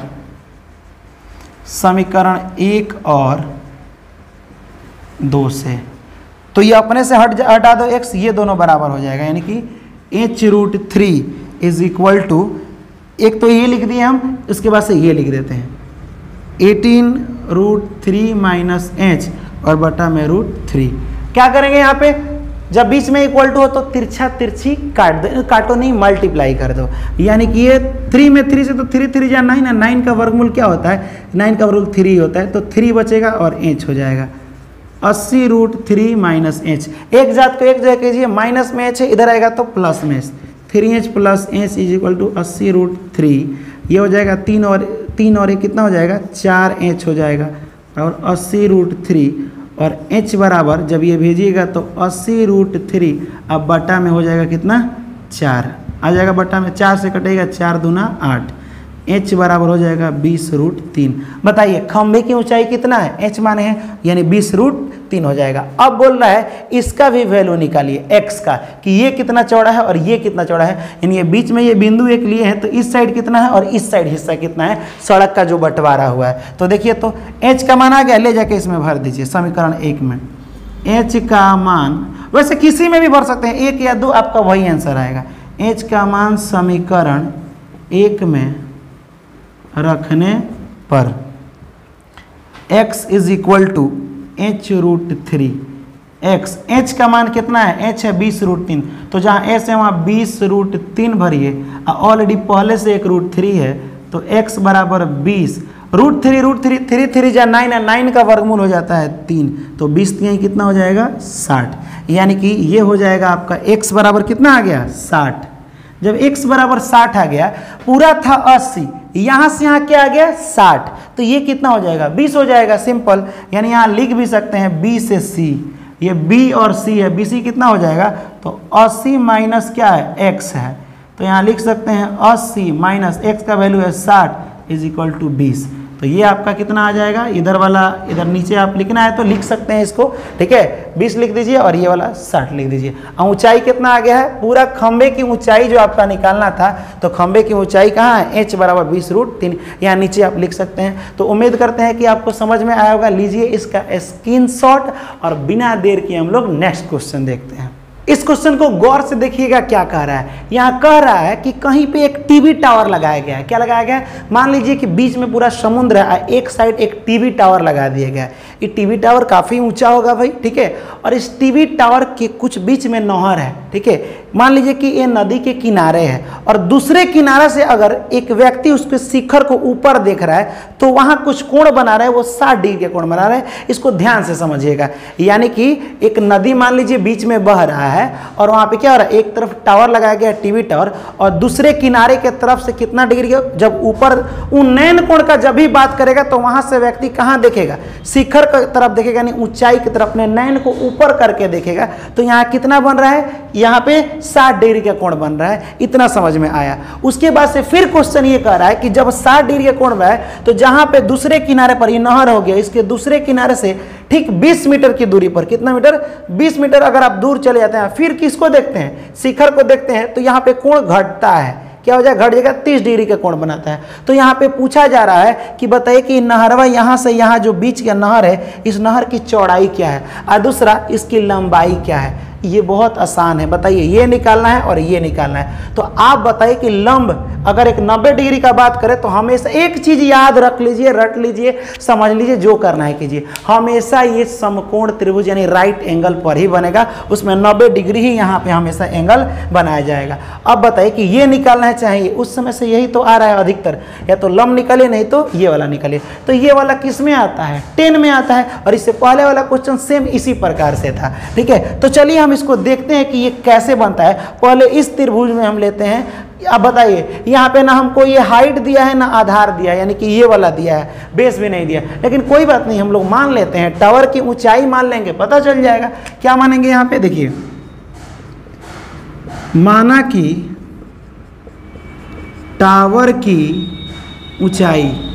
समीकरण एक और दो से। तो ये अपने से हट हटा दो एक्स ये दोनों बराबर हो जाएगा, यानी कि H root three is equal to एक तो ये लिख दिए हम, इसके बाद से ये लिख देते हैं। Eighteen root three minus H और बटा में रूट थ्री क्या करेंगे यहाँ पे? जब बीच में इक्वल टू हो तो तिरछा तिरछी काट दो, काटो नहीं मल्टीप्लाई कर दो। यानी कि ये थ्री में थ्री से तो थ्री थ्री जा नाइन है नाइन का वर्गमूल क्या होता है? नाइन का वर्गमूल थ्री होता है तो थ्री बचेगा और एच हो जाएगा। अस्सी रूट थ्री माइनस एच एक जात को एक जगह कीजिए माइनस में एच है, इधर आएगा तो प्लस में H three H plus H is equal to अस्सी रूट थ्री ये हो जाएगा तीन और तीन और एक कितना हो जाएगा? चार एच हो जाएगा। और अस्सी रूट थ्री और एच बराबर जब ये भेजिएगा तो अस्सी रूट थ्री, अब बटा में हो जाएगा कितना? चार। आ जाएगा बटा में, चार से कटेगा, चार दूना आठ। एच बराबर हो जाएगा बीस रूट तीन। बताइए खंभे की ऊंचाई कितना है? एच माने हैं, यानी बीस रूट तीन हो जाएगा। अब बोल रहा है, इसका भी वैल्यू निकालिए एक्स का, कि ये कितना चौड़ा है और ये कितना चौड़ा है। यानी ये बीच में ये बिंदु एक लिए हैं तो इस साइड कितना है और इस साइड हिस्सा कितना है। सड़क का जो बंटवारा हुआ है। तो देखिए तो एच का मान आ गया, ले जाके इसमें भर दीजिए, समीकरण एक में। एच का मान, वैसे किसी में भी भर सकते हैं, एक या दो, आपका वही आंसर आएगा। एच का मान समीकरण एक में रखने पर, x is equal to H root three X H का मान कितना है? एच है बीस रूट तीन. तो जहाँ एच है, वहाँ बीस रूट तीन भरिए। ऑलरेडी पहले से एक रूट थ्री है तो एक्स बराबर बीस. Root three root three three three जा नाइन है नाइन का वर्गमूल हो जाता है तीन. तो बीस तीन कितना हो जाएगा? साठ. यानी कि ये हो जाएगा आपका एक्स बराबर कितना आ गया? साठ. जब x बराबर साठ आ गया, पूरा था अस्सी, यहाँ से यहाँ क्या आ गया? साठ। तो ये कितना हो जाएगा? बीस हो जाएगा, सिंपल। यानी यहाँ लिख भी सकते हैं बी से सी। ये बी और सी है, बी सी कितना हो जाएगा? तो अस्सी माइनस क्या है? एक्स है। तो यहाँ लिख सकते हैं अस्सी माइनस एक्स का वैल्यू है साठ इज़ इक्वल टू बीस। तो ये आपका कितना आ जाएगा? इधर वाला, इधर नीचे आप लिखना है तो लिख सकते हैं इसको, ठीक है? बीस लिख दीजिए और ये वाला साठ लिख दीजिए। और ऊंचाई कितना आ गया है? पूरा खंबे की ऊंचाई जो आपका निकालना था तो खंबे की ऊंचाई कहाँ है? एच बराबर बीस रूट तीन, यहाँ नीचे आप लिख सकते हैं। तो उम्मीद करते हैं कि आपको समझ में आया होगा। लीजिए इसका स्क्रीन और बिना देर के हम लोग नेक्स्ट क्वेश्चन देखते हैं। इस क्वेश्चन को गौर से देखिएगा क्या कह रहा है। यहाँ कह रहा है कि कहीं पे एक टीवी टावर लगाया गया है। क्या लगाया गया है? मान लीजिए कि बीच में पूरा समुद्र है एक साइड एक टीवी टावर लगा दिया गया है। ये टीवी टावर काफ़ी ऊँचा होगा भाई, ठीक है? और इस टीवी टावर के कुछ बीच में नहर है, ठीक है? मान लीजिए कि ये नदी के किनारे है और दूसरे किनारे से अगर एक व्यक्ति उसके शिखर को ऊपर देख रहा है तो वहाँ कुछ कोण बना रहा है, वो साठ डिग्री के कोण बना रहा है। इसको ध्यान से समझिएगा। यानी कि एक नदी मान लीजिए बीच में बह रहा है और वहाँ पे क्या हो रहा है, एक तरफ़ टावर लगाया गया टीवी टावर, और दूसरे किनारे के तरफ़ से कितना डिग्री जब ऊपर उन्नयन कोण का जब भी बात करेगा तो वहाँ से व्यक्ति कहाँ देखेगा? शिखर की तरफ़ देखेगा, यानी ऊंचाई की तरफ़ अपने नैन को ऊपर करके देखेगा। तो यहाँ कितना बन रहा है? यहाँ पे साठ डिग्री का कोण बन रहा है, इतना समझ में आया। उसके बाद से फिर क्वेश्चन ये कह रहा है कि जब साठ डिग्री का कोण बना है तो जहाँ पे दूसरे किनारे पर ये नहर हो गया, इसके दूसरे किनारे से ठीक 20 मीटर की दूरी पर, कितना मीटर? 20 मीटर अगर आप दूर चले जाते हैं, फिर किसको देखते हैं? शिखर को देखते हैं तो यहाँ पे कोण घटता है। क्या हो जाएगा? घट जाएगा, तीस डिग्री का कोण बनाता है। तो यहाँ पे पूछा जा रहा है कि बताइए कि नहरवा यहाँ से यहाँ जो बीच का नहर है, इस नहर की चौड़ाई क्या है? और दूसरा, इसकी लंबाई क्या है? ये बहुत आसान है। बताइए, ये निकालना है और ये निकालना है। तो आप बताइए कि लंब, अगर एक 90 डिग्री का बात करें तो हमेशा एक चीज़ याद रख लीजिए, रट लीजिए, समझ लीजिए, जो करना है कीजिए। हमेशा ये समकोण त्रिभुज यानी राइट एंगल पर ही बनेगा। उसमें 90 डिग्री ही यहाँ पे हमेशा एंगल बनाया जाएगा। अब बताइए कि ये निकालना है चाहिए उस समय से यही तो आ रहा है अधिकतर। या तो लंब निकले नहीं तो ये वाला निकालिए। तो ये वाला किसमें आता है? टेन में आता है। और इससे पहले वाला क्वेश्चन सेम इसी प्रकार से था। ठीक है? तो चलिए हम इसको देखते हैं कि ये कैसे बनता है। पहले इस त्रिभुज में हम लेते हैं। अब बताइए, यहाँ पे ना हमको ये हाइट दिया है, ना आधार दिया है, यानी कि ये वाला दिया है। बेस भी नहीं दिया। लेकिन कोई बात नहीं, हम लोग मान लेते हैं। टावर की ऊंचाई मान लेंगे, पता चल जाएगा। क्या मानेंगे यहाँ पे? देखिए। माना कि टावर की ऊंचाई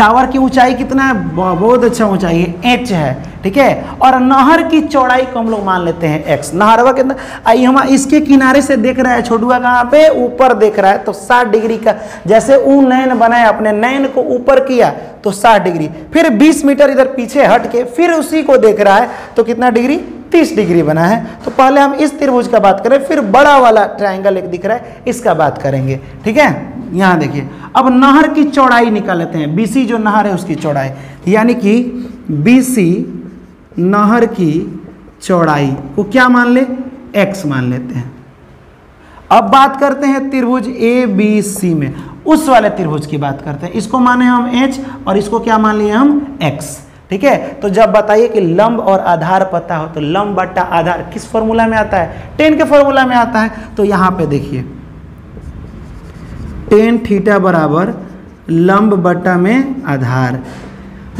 टावर की ऊंचाई कितना है? बहुत अच्छा ऊंचाई है एच है, ठीक है? और नहर की चौड़ाई को हम लोग मान लेते हैं एक्स नहरवा कितना आई हम इसके किनारे से देख रहा है, छोटुआ कहाँ पे? ऊपर देख रहा है तो 60 डिग्री का, जैसे ऊ नैन बनाया, अपने नैन को ऊपर किया तो 60 डिग्री। फिर 20 मीटर इधर पीछे हट के फिर उसी को देख रहा है तो कितना डिग्री? 30 डिग्री बना है। तो पहले हम इस त्रिभुज का बात करें, फिर बड़ा वाला ट्राइंगल एक दिख रहा है, इसका बात करेंगे, ठीक है? यहाँ देखिए, अब नहर की चौड़ाई निकाल लेते हैं बीसी जो नहर है, उसकी चौड़ाई। यानी कि बीसी नहर की चौड़ाई को क्या मान ले? एक्स मान लेते हैं। अब बात करते हैं त्रिभुज ए बी सी में। उस वाले त्रिभुज की बात करते हैं। इसको माने हम एच और इसको क्या मान लिए हम? एक्स ठीक है? तो जब बताइए कि लंब और आधार पता हो तो लंब बट्टा आधार किस फॉर्मूला में आता है? टेन के फॉर्मूला में आता है। तो यहाँ पे देखिए। टेन थीटा बराबर लंब बट्टा में आधार।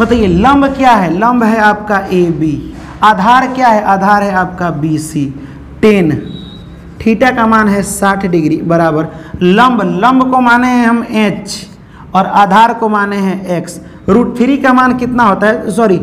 बताइए, लंब क्या है? लंब है आपका ए बी आधार क्या है? आधार है आपका बी सी टेन थीटा का मान है 60 डिग्री बराबर। लंब लंब को माने हैं हम एच और आधार को माने हैं एक्स रूट थ्री का मान कितना होता है? सॉरी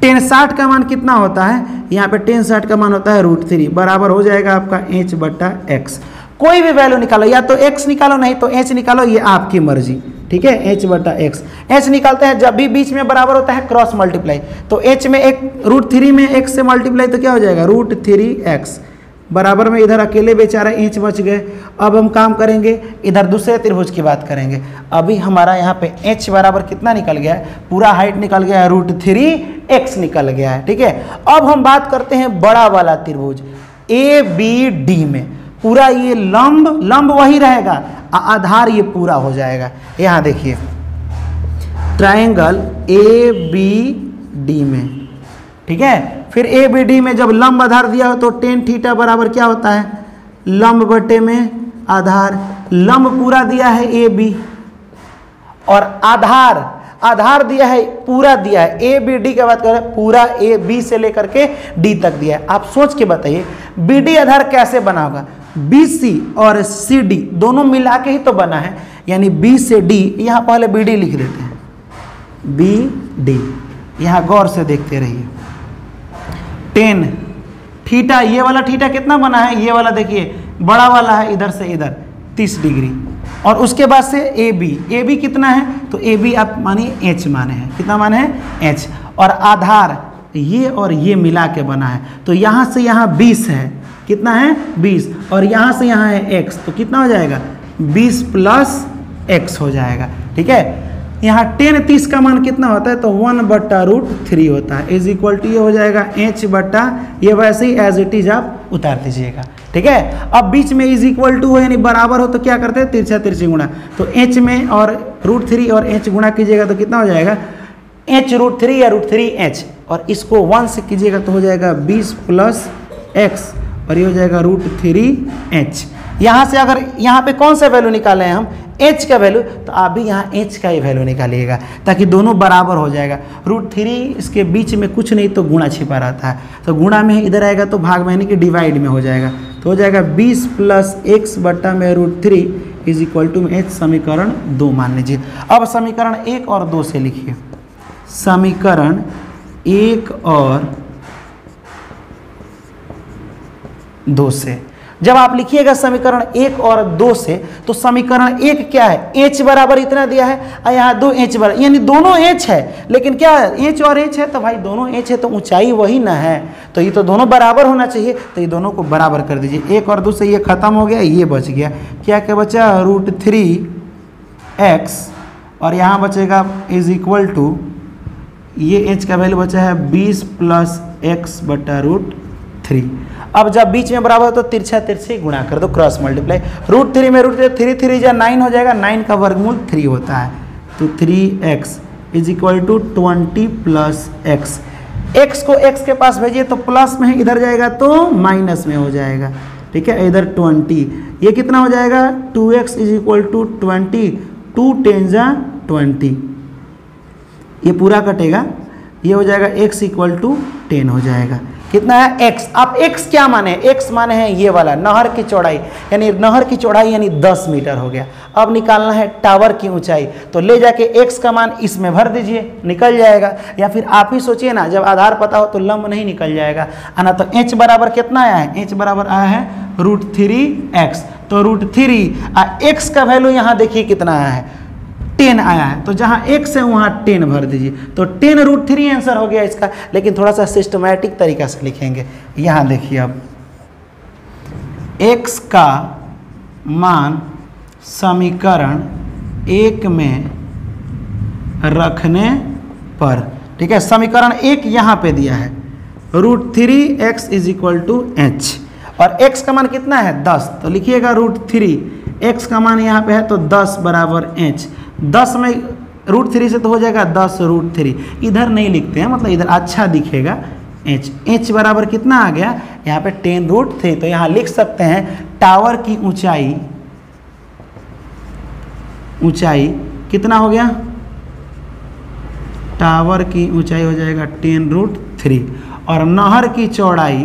टेन साठ का मान कितना होता है? यहाँ पे टेन साठ का मान होता है रूट थ्री बराबर हो जाएगा आपका एच बट्टा एक्स कोई भी वैल्यू निकालो, या तो एक्स निकालो, नहीं तो एच निकालो, ये आपकी मर्ज़ी। ठीक है? एच बटा एक्स एच निकालते हैं, जब भी बीच में बराबर होता है क्रॉस मल्टीप्लाई तो एच में एक रूट थ्री में एक्स से मल्टीप्लाई तो क्या हो जाएगा? रूट थ्री एक्स बराबर में इधर अकेले बेचारा इंच बच गए। अब हम काम करेंगे, इधर दूसरे त्रिभुज की बात करेंगे। अभी हमारा यहाँ पे एच बराबर कितना निकल गया है? पूरा हाइट निकल गया है रूट थ्री एक्स निकल गया है। ठीक है? अब हम बात करते हैं बड़ा वाला त्रिभुज ए बी डी में। पूरा ये लंब लंब वही रहेगा आधार ये पूरा हो जाएगा। यहाँ देखिए ट्राइंगल ए बी डी में, ठीक है? फिर ए बी डी में जब लंब आधार दिया हो तो टेन थीटा बराबर क्या होता है? लंब बटे में आधार, लंब पूरा दिया है ए बी और आधार आधार दिया है, पूरा दिया है ए बी डी की बात करें, पूरा ए बी से लेकर के डी तक दिया है। आप सोच के बताइए बी डी आधार कैसे बना होगा? सी और डी दोनों मिला के ही तो बना है। यानी बी से डी यहाँ पहले डी लिख देते हैं। डी यहाँ गौर से देखते रहिए। टेन थीटा, ये वाला थीटा कितना बना है? ये वाला देखिए, बड़ा वाला है, इधर से इधर, तीस डिग्री। और उसके बाद से ए बी ए बी कितना है? तो ए बी आप मानिए एच माने हैं। कितना माने हैं? एच और आधार, ये और ये मिला के बना है। तो यहाँ से यहाँ बीस है। कितना है? बीस। और यहाँ से यहाँ है एक्स तो कितना हो जाएगा? बीस प्लस एक्स हो जाएगा। ठीक है? यहाँ टेन तीस का मान कितना होता है? तो वन बट्टा रूट थ्री होता है। इज़ इक्वल टू ये हो जाएगा एच बट्टा ये वैसे ही एज इट इज़ आप उतार दीजिएगा। ठीक है? अब बीच में इज़ इक्वल टू हो यानी बराबर हो तो क्या करते हैं? तिरछा तिरछी गुणा। तो एच में और रूट थ्री और एच गुणा कीजिएगा तो कितना हो जाएगा? एच रूट थ्री या रूट थ्री एच और इसको वन से कीजिएगा तो हो जाएगा बीस प्लस एक्स और ये हो जाएगा रूट थ्री एच यहाँ से अगर यहाँ पे कौन सा वैल्यू निकाले हैं हम? एच का वैल्यू तो आप भी यहाँ एच का ही वैल्यू निकालिएगा, ताकि दोनों बराबर हो जाएगा। रूट थ्री इसके बीच में कुछ नहीं तो गुणा छिपा रहता है। तो गुणा में इधर आएगा तो भाग में, यानी कि डिवाइड में हो जाएगा। तो हो जाएगा बीस प्लस एक्स बट्टा में root three is equal to H समीकरण दो, मान लीजिए। अब समीकरण एक और दो से लिखिए। समीकरण एक और दो से। जब आप लिखिएगा समीकरण एक और दो से तो समीकरण एक क्या है? एच बराबर इतना दिया है, और यहाँ दो एच बराबर, यानी दोनों एच है। लेकिन क्या है एच और एच है? तो भाई दोनों एच है तो ऊंचाई वही ना है। तो ये तो दोनों बराबर होना चाहिए तो ये दोनों को बराबर कर दीजिए। एक और दो से ये खत्म हो गया, ये बच गया। क्या क्या बचा? रूट थ्री एक्स और यहाँ बचेगा इज़ इक्वल टू ये एच का वैल्यू बचा है बीस प्लस एक्स बटा रूट थ्री अब जब बीच में बराबर हो तो तिरछा तिरछी गुणा कर दो क्रॉस मल्टीप्लाई रूट थ्री में रूट थ्री थ्री थ्री या नाइन हो जाएगा नाइन का वर्गमूल थ्री होता है। तो three X is equal to twenty plus X X को एक्स के पास भेजिए तो प्लस में इधर जाएगा तो माइनस में हो जाएगा। ठीक है? इधर ट्वेंटी ये कितना हो जाएगा? Two X is equal to twenty two ten जा ट्वेंटी ये पूरा कटेगा। ये हो जाएगा एक्स इक्वल टू टेन हो जाएगा। कितना है? X. आप x क्या माने? X माने हैं ये वाला, नहर की चौड़ाई। यानी नहर की चौड़ाई यानी 10 मीटर हो गया। अब निकालना है टावर की ऊंचाई। तो ले जाके x का मान इसमें भर दीजिए, निकल जाएगा। या फिर आप ही सोचिए ना, जब आधार पता हो तो लंब नहीं निकल जाएगा। आना तो h बराबर कितना आया है? H बराबर आया है रूट थ्री एक्स तो रूट थ्री आ एक्स का वैल्यू यहाँ देखिए कितना आया है। टेन आया है तो जहाँ एक्स है वहाँ टेन भर दीजिए। तो टेन रूट थ्री आंसर हो गया इसका, लेकिन थोड़ा सा सिस्टमेटिक तरीका से लिखेंगे। यहाँ देखिए अब एक्स का मान समीकरण एक में रखने पर, ठीक है? समीकरण एक यहाँ पे दिया है। Root three X is equal to H और x का मान कितना है? 10 तो लिखिएगा रूट थ्री एक्स का मान यहाँ पे है तो 10 बराबर एच दस में रूट थ्री से तो हो जाएगा, दस रूट थ्री इधर नहीं लिखते हैं मतलब इधर अच्छा दिखेगा। एच एच बराबर कितना आ गया? यहाँ पे टेन रूट थ्री तो यहाँ लिख सकते हैं टावर की ऊंचाई ऊंचाई कितना हो गया? टावर की ऊंचाई हो जाएगा टेन रूट थ्री और नहर की चौड़ाई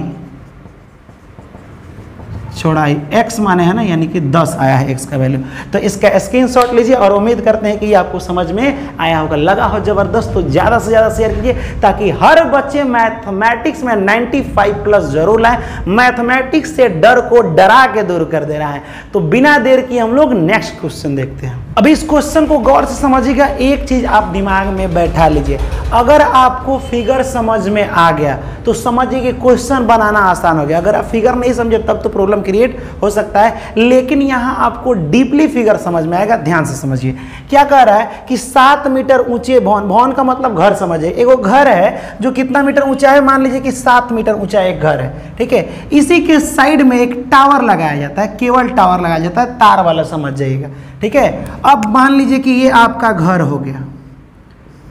चौड़ाई x माने है ना, यानी कि 10 आया है x का वैल्यू तो इसका स्क्रीनशॉट लीजिए और उम्मीद करते हैं कि ये आपको समझ में आया होगा। लगा हो ज़बरदस्त तो ज़्यादा से ज़्यादा शेयर कीजिए, ताकि हर बच्चे मैथमेटिक्स में 95 प्लस ज़रूर लाए। मैथमेटिक्स से डर को डरा के दूर कर दे रहा है। तो बिना देर की हम लोग नेक्स्ट क्वेश्चन देखते हैं। अब इस क्वेश्चन को गौर से समझिएगा, एक चीज़ आप दिमाग में बैठा लीजिए। अगर आपको फिगर समझ में आ गया तो समझिए कि क्वेश्चन बनाना आसान हो गया। अगर आप फिगर नहीं समझे, तब तो प्रॉब्लम क्रिएट हो सकता है। लेकिन यहाँ आपको डीपली फिगर समझ में आएगा, ध्यान से समझिए। क्या कह रहा है कि सात मीटर ऊँचे भवन भवन का मतलब घर समझिए। एगो घर है जो कितना मीटर ऊँचा है? मान लीजिए कि सात मीटर ऊँचा एक घर है, ठीक है? इसी के साइड में एक टावर लगाया जाता है, केवल टावर लगाया जाता है, तार वाला समझ जाइएगा, ठीक है? अब मान लीजिए कि ये आपका घर हो गया।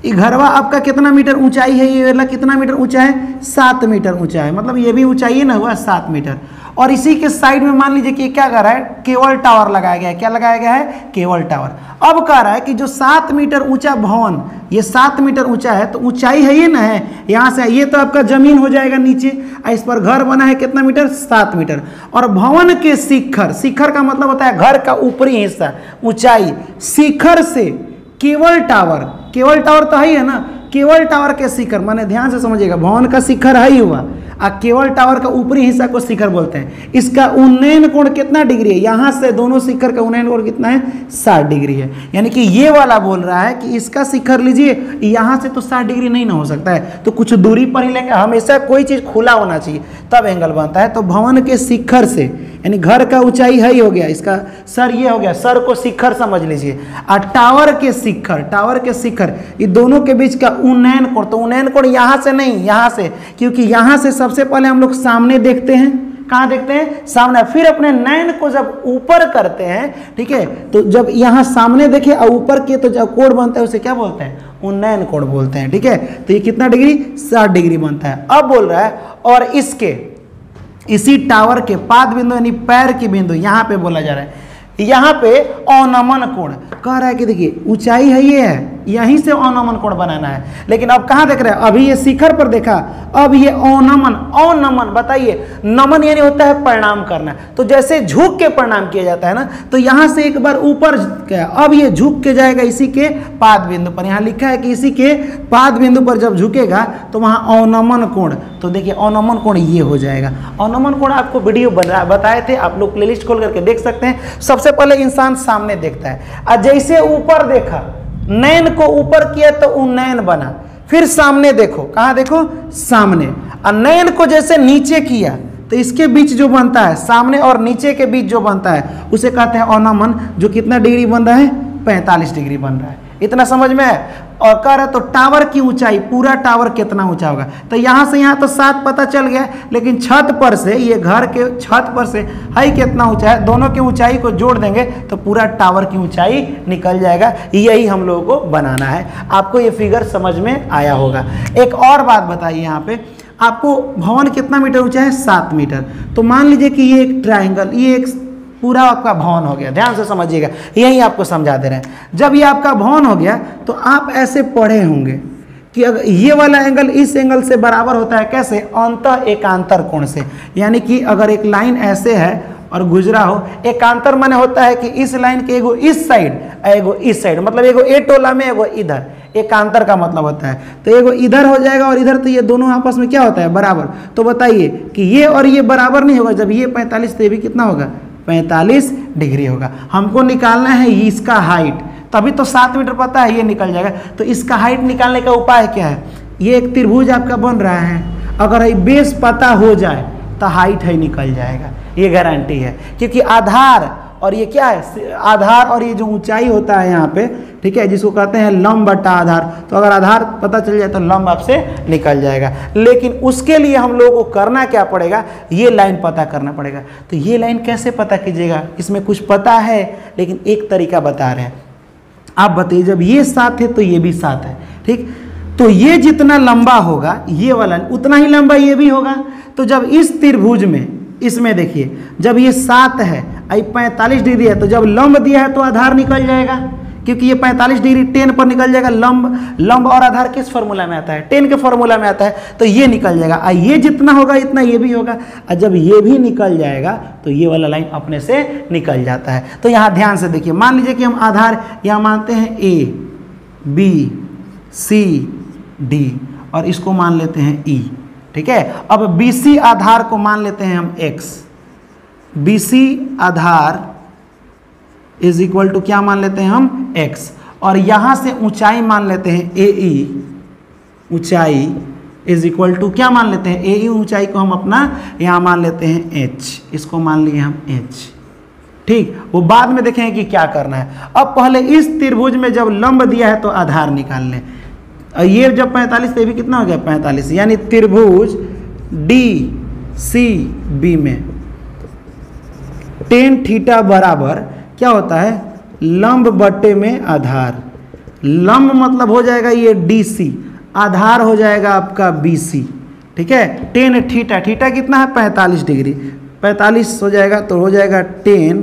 ये घरवा आपका कितना मीटर ऊंचाई है? ये वाला कितना मीटर ऊँचा है? सात मीटर ऊँचा है। मतलब ये भी ऊंचाई ना, हुआ सात मीटर। और इसी के साइड में मान लीजिए कि क्या कर रहा है? केवल टावर लगाया गया है। क्या लगाया गया है? केवल टावर अब कह रहा है कि जो सात मीटर ऊँचा भवन, ये सात मीटर ऊँचा है तो ऊंचाई है ये ना है? यहाँ से ये तो आपका ज़मीन हो जाएगा नीचे। इस पर घर बना है कितना मीटर? सात मीटर। और भवन के शिखर शिखर का मतलब होता है घर का ऊपरी हिस्सा, ऊंचाई। शिखर से केवल टावर केवल टावर तो है ही है ना? केवल टावर के शिखर, माने ध्यान से समझिएगा, भवन का शिखर है ही हुआ। आ, केवल टावर का ऊपरी हिस्सा को शिखर बोलते हैं। इसका उन्नयन कोण कितना डिग्री है? यहाँ से दोनों शिखर का उन्नयन कोण कितना है? साठ डिग्री है। यानी कि ये वाला बोल रहा है कि इसका शिखर लीजिए, यहाँ से तो साठ डिग्री नहीं ना हो सकता है। तो कुछ दूरी पर ही लेंगे। हमेशा कोई चीज़ खुला होना चाहिए, तब एंगल बनता है। तो भवन के शिखर से यानी घर का ऊंचाई है ही हो गया। इसका सर ये हो गया। सर को शिखर समझ लीजिए। और टावर के शिखर, टावर के शिखर, ये दोनों के बीच का उन्नयन कोण? तो उन्नयन कोण यहाँ से नहीं, यहाँ से। क्योंकि यहाँ से सबसे पहले हम लोग सामने देखते हैं। कहाँ देखते हैं? सामने। फिर अपने नयन को जब ऊपर करते हैं, ठीक है तो जब यहाँ सामने देखे और ऊपर के तो जब कोण बनता है, उसे क्या बोलते हैं? उन्नयन कोण बोलते हैं, ठीक है? तो ये कितना डिग्री? साठ डिग्री बनता है। अब बोल रहा है, और इसके इसी टावर के पाद बिंदु यानी पैर के बिंदु यहाँ पे बोला जा रहा है। यहाँ पे अनमन कोण। कह रहा है कि देखिए, ऊंचाई है ये है यहीं से अनमन कोण बनाना है। लेकिन अब कहाँ देख रहे हैं? अभी ये शिखर पर देखा, अब ये अनमन अनमन बताइए, नमन यानी होता है प्रणाम करना। तो जैसे झुक के प्रणाम किया जाता है ना तो यहाँ से एक बार ऊपर गया, अब ये झुक के जाएगा इसी के पाद बिंदु पर। यहाँ लिखा है कि इसी के पाद बिंदु पर जब झुकेगा तो वहाँ अनमन कोण। तो देखिए अनमन कोण ये हो जाएगा। अनमन कोण आपको वीडियो बताए थे, आप लोग प्लेलिस्ट खोल करके देख सकते हैं। सबसे पहले इंसान सामने देखता है। और जैसे ऊपर देखा, नैन को ऊपर किया तो उन्नयन बना, फिर सामने देखो, कहाँ देखो? सामने। और नैन को जैसे नीचे किया तो इसके बीच जो बनता है, सामने और नीचे के बीच जो बनता है, उसे कहते हैं अनमन, जो कितना डिग्री बन रहा है? पैंतालीस डिग्री बन रहा है। इतना समझ में है और कह रहे तो टावर की ऊंचाई, पूरा टावर कितना ऊँचा होगा? तो यहाँ से यहाँ तो सात पता चल गया, लेकिन छत पर से, ये घर के छत पर से हाई कितना ऊँचा है, दोनों की ऊंचाई को जोड़ देंगे तो पूरा टावर की ऊंचाई निकल जाएगा। यही हम लोगों को बनाना है। आपको ये फिगर समझ में आया होगा। एक और बात बताइए यहाँ पे। आपको भवन कितना मीटर ऊँचा है? सात मीटर। तो मान लीजिए कि ये एक ट्राइंगल ये एक पूरा आपका भवन हो गया। ध्यान से समझिएगा, यही आपको समझा दे रहे। हैं जब ये आपका भवन हो गया तो आप ऐसे पढ़े होंगे कि अगर ये वाला एंगल इस एंगल से बराबर होता है कैसे? अंत एकांतर कोण से। यानी कि अगर एक लाइन ऐसे है और गुजरा हो, एकांतर माने होता है कि इस लाइन के एगो इस साइड एगो इस साइड मतलब एगो ए टोला में, एगो इधर। एकांतर का मतलब होता है। तो एगो इधर हो जाएगा और इधर तो ये दोनों आपस में क्या होता है? बराबर। तो बताइए कि ये और ये बराबर नहीं होगा, जब ये पैंतालीस तो ये भी कितना होगा? पैंतालीस डिग्री होगा। हमको निकालना है इसका हाइट तभी तो सात मीटर पता है, ये निकल जाएगा। तो इसका हाइट निकालने का उपाय क्या है? ये एक त्रिभुज आपका बन रहा है। अगर बेस पता हो जाए तो हाइट है, निकल जाएगा। ये गारंटी है। क्योंकि आधार और ये क्या है? आधार और ये जो ऊंचाई होता है यहाँ पे, ठीक है, जिसको कहते हैं लंब बटा आधार। तो अगर आधार पता चल जाए तो लंब आपसे निकल जाएगा। लेकिन उसके लिए हम लोगों को करना क्या पड़ेगा? ये लाइन पता करना पड़ेगा। तो ये लाइन कैसे पता कीजिएगा? इसमें कुछ पता है, लेकिन एक तरीका बता रहे हैं। आप बताइए, जब ये साथ है तो ये भी साथ है, ठीक? तो ये जितना लंबा होगा, ये वाला, उतना ही लंबा ये भी होगा। तो जब इस त्रिभुज में इसमें देखिए, जब ये सात है, आई पैंतालीस डिग्री है तो जब लंब दिया है तो आधार निकल जाएगा, क्योंकि ये 45 डिग्री टेन पर निकल जाएगा, लंब लंब और आधार किस फॉर्मूला में आता है? टेन के फॉर्मूला में आता है तो ये निकल जाएगा। और ये जितना होगा, इतना ये भी होगा। और जब ये भी निकल जाएगा तो ये वाला लाइन अपने से निकल जाता है। तो यहाँ ध्यान से देखिए, मान लीजिए कि हम आधार यहाँ मानते हैं ए बी सी डी और इसको मान लेते हैं ई ठीक है? अब बीसी आधार को मान लेते हैं हम बी सी आधार इज़ इक्वल टू क्या मान लेते हैं हम? X. और यहाँ से ऊंचाई मान लेते हैं AE ऊंचाई इज़ इक्वल टू क्या मान लेते हैं? AE ऊंचाई को हम अपना यहाँ मान लेते हैं h. इसको मान लिए हम h. ठीक? वो बाद में देखेंगे कि क्या करना है। अब पहले इस त्रिभुज में जब लंब दिया है तो आधार निकाल लें। ये जब 45 तो भी कितना हो गया? 45 यानी त्रिभुज डी सी बी में। टेन थीटा बराबर क्या होता है? लंब बट्टे में आधार। लंब मतलब हो जाएगा ये डी सी आधार हो जाएगा आपका बी सी ठीक है? टेन थीटा थीटा कितना है? पैंतालीस डिग्री। पैंतालीस हो जाएगा तो हो जाएगा टेन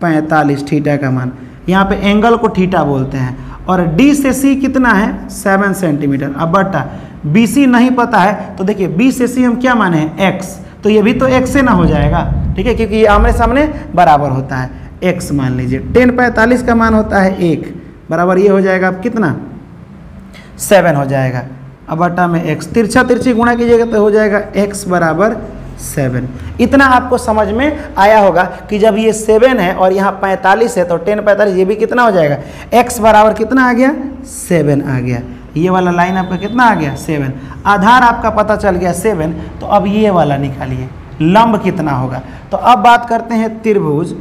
पैंतालीस थीटा का मान। यहाँ पे एंगल को थीटा बोलते हैं। और डी से सी कितना है? सेवन सेंटीमीटर अब बट्टा बी सी नहीं पता है तो देखिए बी से सी हम क्या माने हैं? एक्स तो ये भी तो एक्स से ना हो जाएगा, ठीक है? क्योंकि ये आमने सामने बराबर होता है। एक्स मान लीजिए, टेन पैंतालीस का मान होता है एक, बराबर ये हो जाएगा अब कितना? सेवन हो जाएगा। अब बटा में एक्स तिरछा तिरछी गुणा कीजिएगा तो हो जाएगा एक्स बराबर सेवन। इतना आपको समझ में आया होगा कि जब ये सेवन है और यहाँ पैंतालीस है तो टेन पैंतालीस, ये भी कितना हो जाएगा? एक्स बराबर कितना आ गया? सेवन आ गया। ये वाला लाइन आपका कितना आ गया? सेवन। आधार आपका पता चल गया सेवन तो अब ये वाला निकालिए। लंब कितना होगा? तो अब बात करते हैं त्रिभुज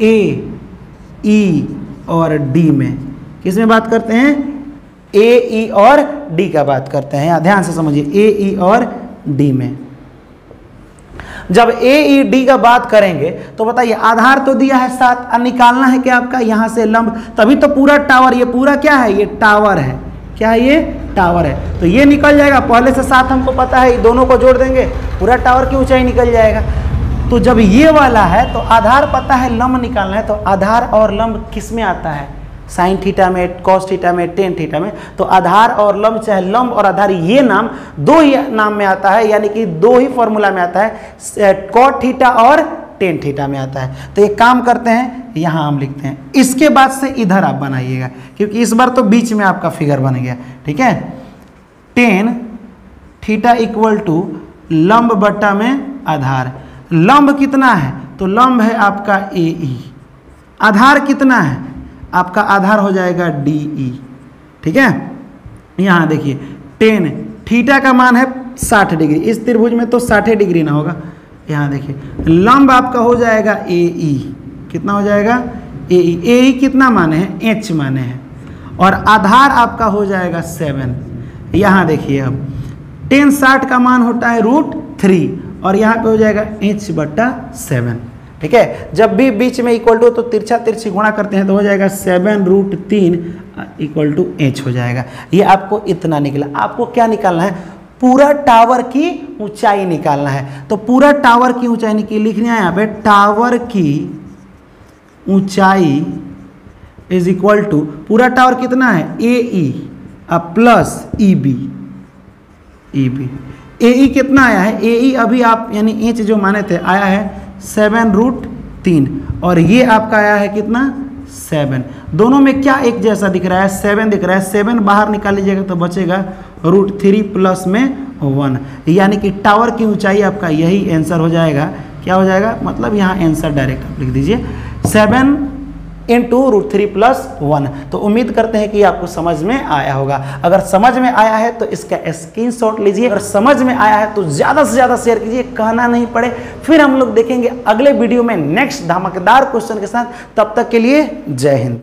ए, ई और डी में। किसमें बात करते हैं? ए, ई और डी का बात करते हैं। ध्यान से समझिए, ए, ई और डी में। जब ए ई डी का बात करेंगे तो बताइए, आधार तो दिया है सात, और निकालना है क्या आपका? यहाँ से लंब। तभी तो पूरा टावर ये पूरा क्या है? ये टावर है। क्या है ये? टावर है। तो ये निकल जाएगा। पहले से साथ हमको पता है, ये दोनों को जोड़ देंगे। पूरा टावर की ऊंचाई निकल जाएगा। तो जब ये वाला है तो आधार पता है, लंब निकालना है तो आधार और लंब किसमें आता है? साइन थीटा में कॉस थीटा में टेन थीटा में तो आधार और लंब, चाहे लंब और आधार, ये नाम दो ही नाम में आता है, यानी कि दो ही फॉर्मूला में आता है कॉट थीटा और टेन थीटा में आता है। तो ये काम करते हैं, यहाँ हम लिखते हैं। इसके बाद से इधर आप बनाइएगा, क्योंकि इस बार तो बीच में आपका फिगर बन गया, ठीक है? टेन थीटा इक्वल टू लंब बट्टा में आधार। लंब कितना है? तो लंब है आपका ए ई आधार कितना है? आपका आधार हो जाएगा डी ई ठीक है? यहाँ देखिए टेन थीटा का मान है साठ डिग्री। इस त्रिभुज में तो साठे डिग्री ना होगा। यहाँ देखिए, लंब आपका हो जाएगा ए ई कितना हो जाएगा? ए ई ए ई कितना माने हैं? एच माने हैं। और आधार आपका हो जाएगा सेवन यहाँ देखिए अब टेन साठ का मान होता है रूट थ्री और यहाँ पे हो जाएगा एच बट्टा सेवन ठीक है? जब भी बीच में इक्वल टू तो तिरछा तिरछी गुणा करते हैं तो हो जाएगा सेवन रूट तीन इक्वल टू एच हो जाएगा। ये आपको इतना निकला। आपको क्या निकालना है? पूरा टावर की ऊंचाई निकालना है। तो पूरा टावर की ऊंचाई निकली लिखना है यहाँ पे? टावर की ऊंचाई इज़ इक्वल टू पूरा टावर कितना है? A E plus E B E B A E कितना आया है? ए ई अभी आप, यानी इंच जो माने थे, आया है सेवन रूट तीन। और ये आपका आया है कितना? सेवन। दोनों में क्या एक जैसा दिख रहा है? सेवन दिख रहा है। सेवन बाहर निकाल लीजिएगा तो बचेगा। रूट थ्री प्लस में वन। यानी कि टावर की ऊंचाई आपका यही आंसर हो जाएगा। क्या हो जाएगा? मतलब यहाँ आंसर डायरेक्ट आप लिख दीजिए। Seven into root three plus one तो उम्मीद करते हैं कि आपको समझ में आया होगा। अगर समझ में आया है तो इसका स्क्रीन शॉट लीजिए। अगर समझ में आया है तो ज़्यादा से ज़्यादा शेयर कीजिए। कहना नहीं पड़े। फिर हम लोग देखेंगे अगले वीडियो में नेक्स्ट धमाकेदार क्वेश्चन के साथ। तब तक के लिए जय हिंद।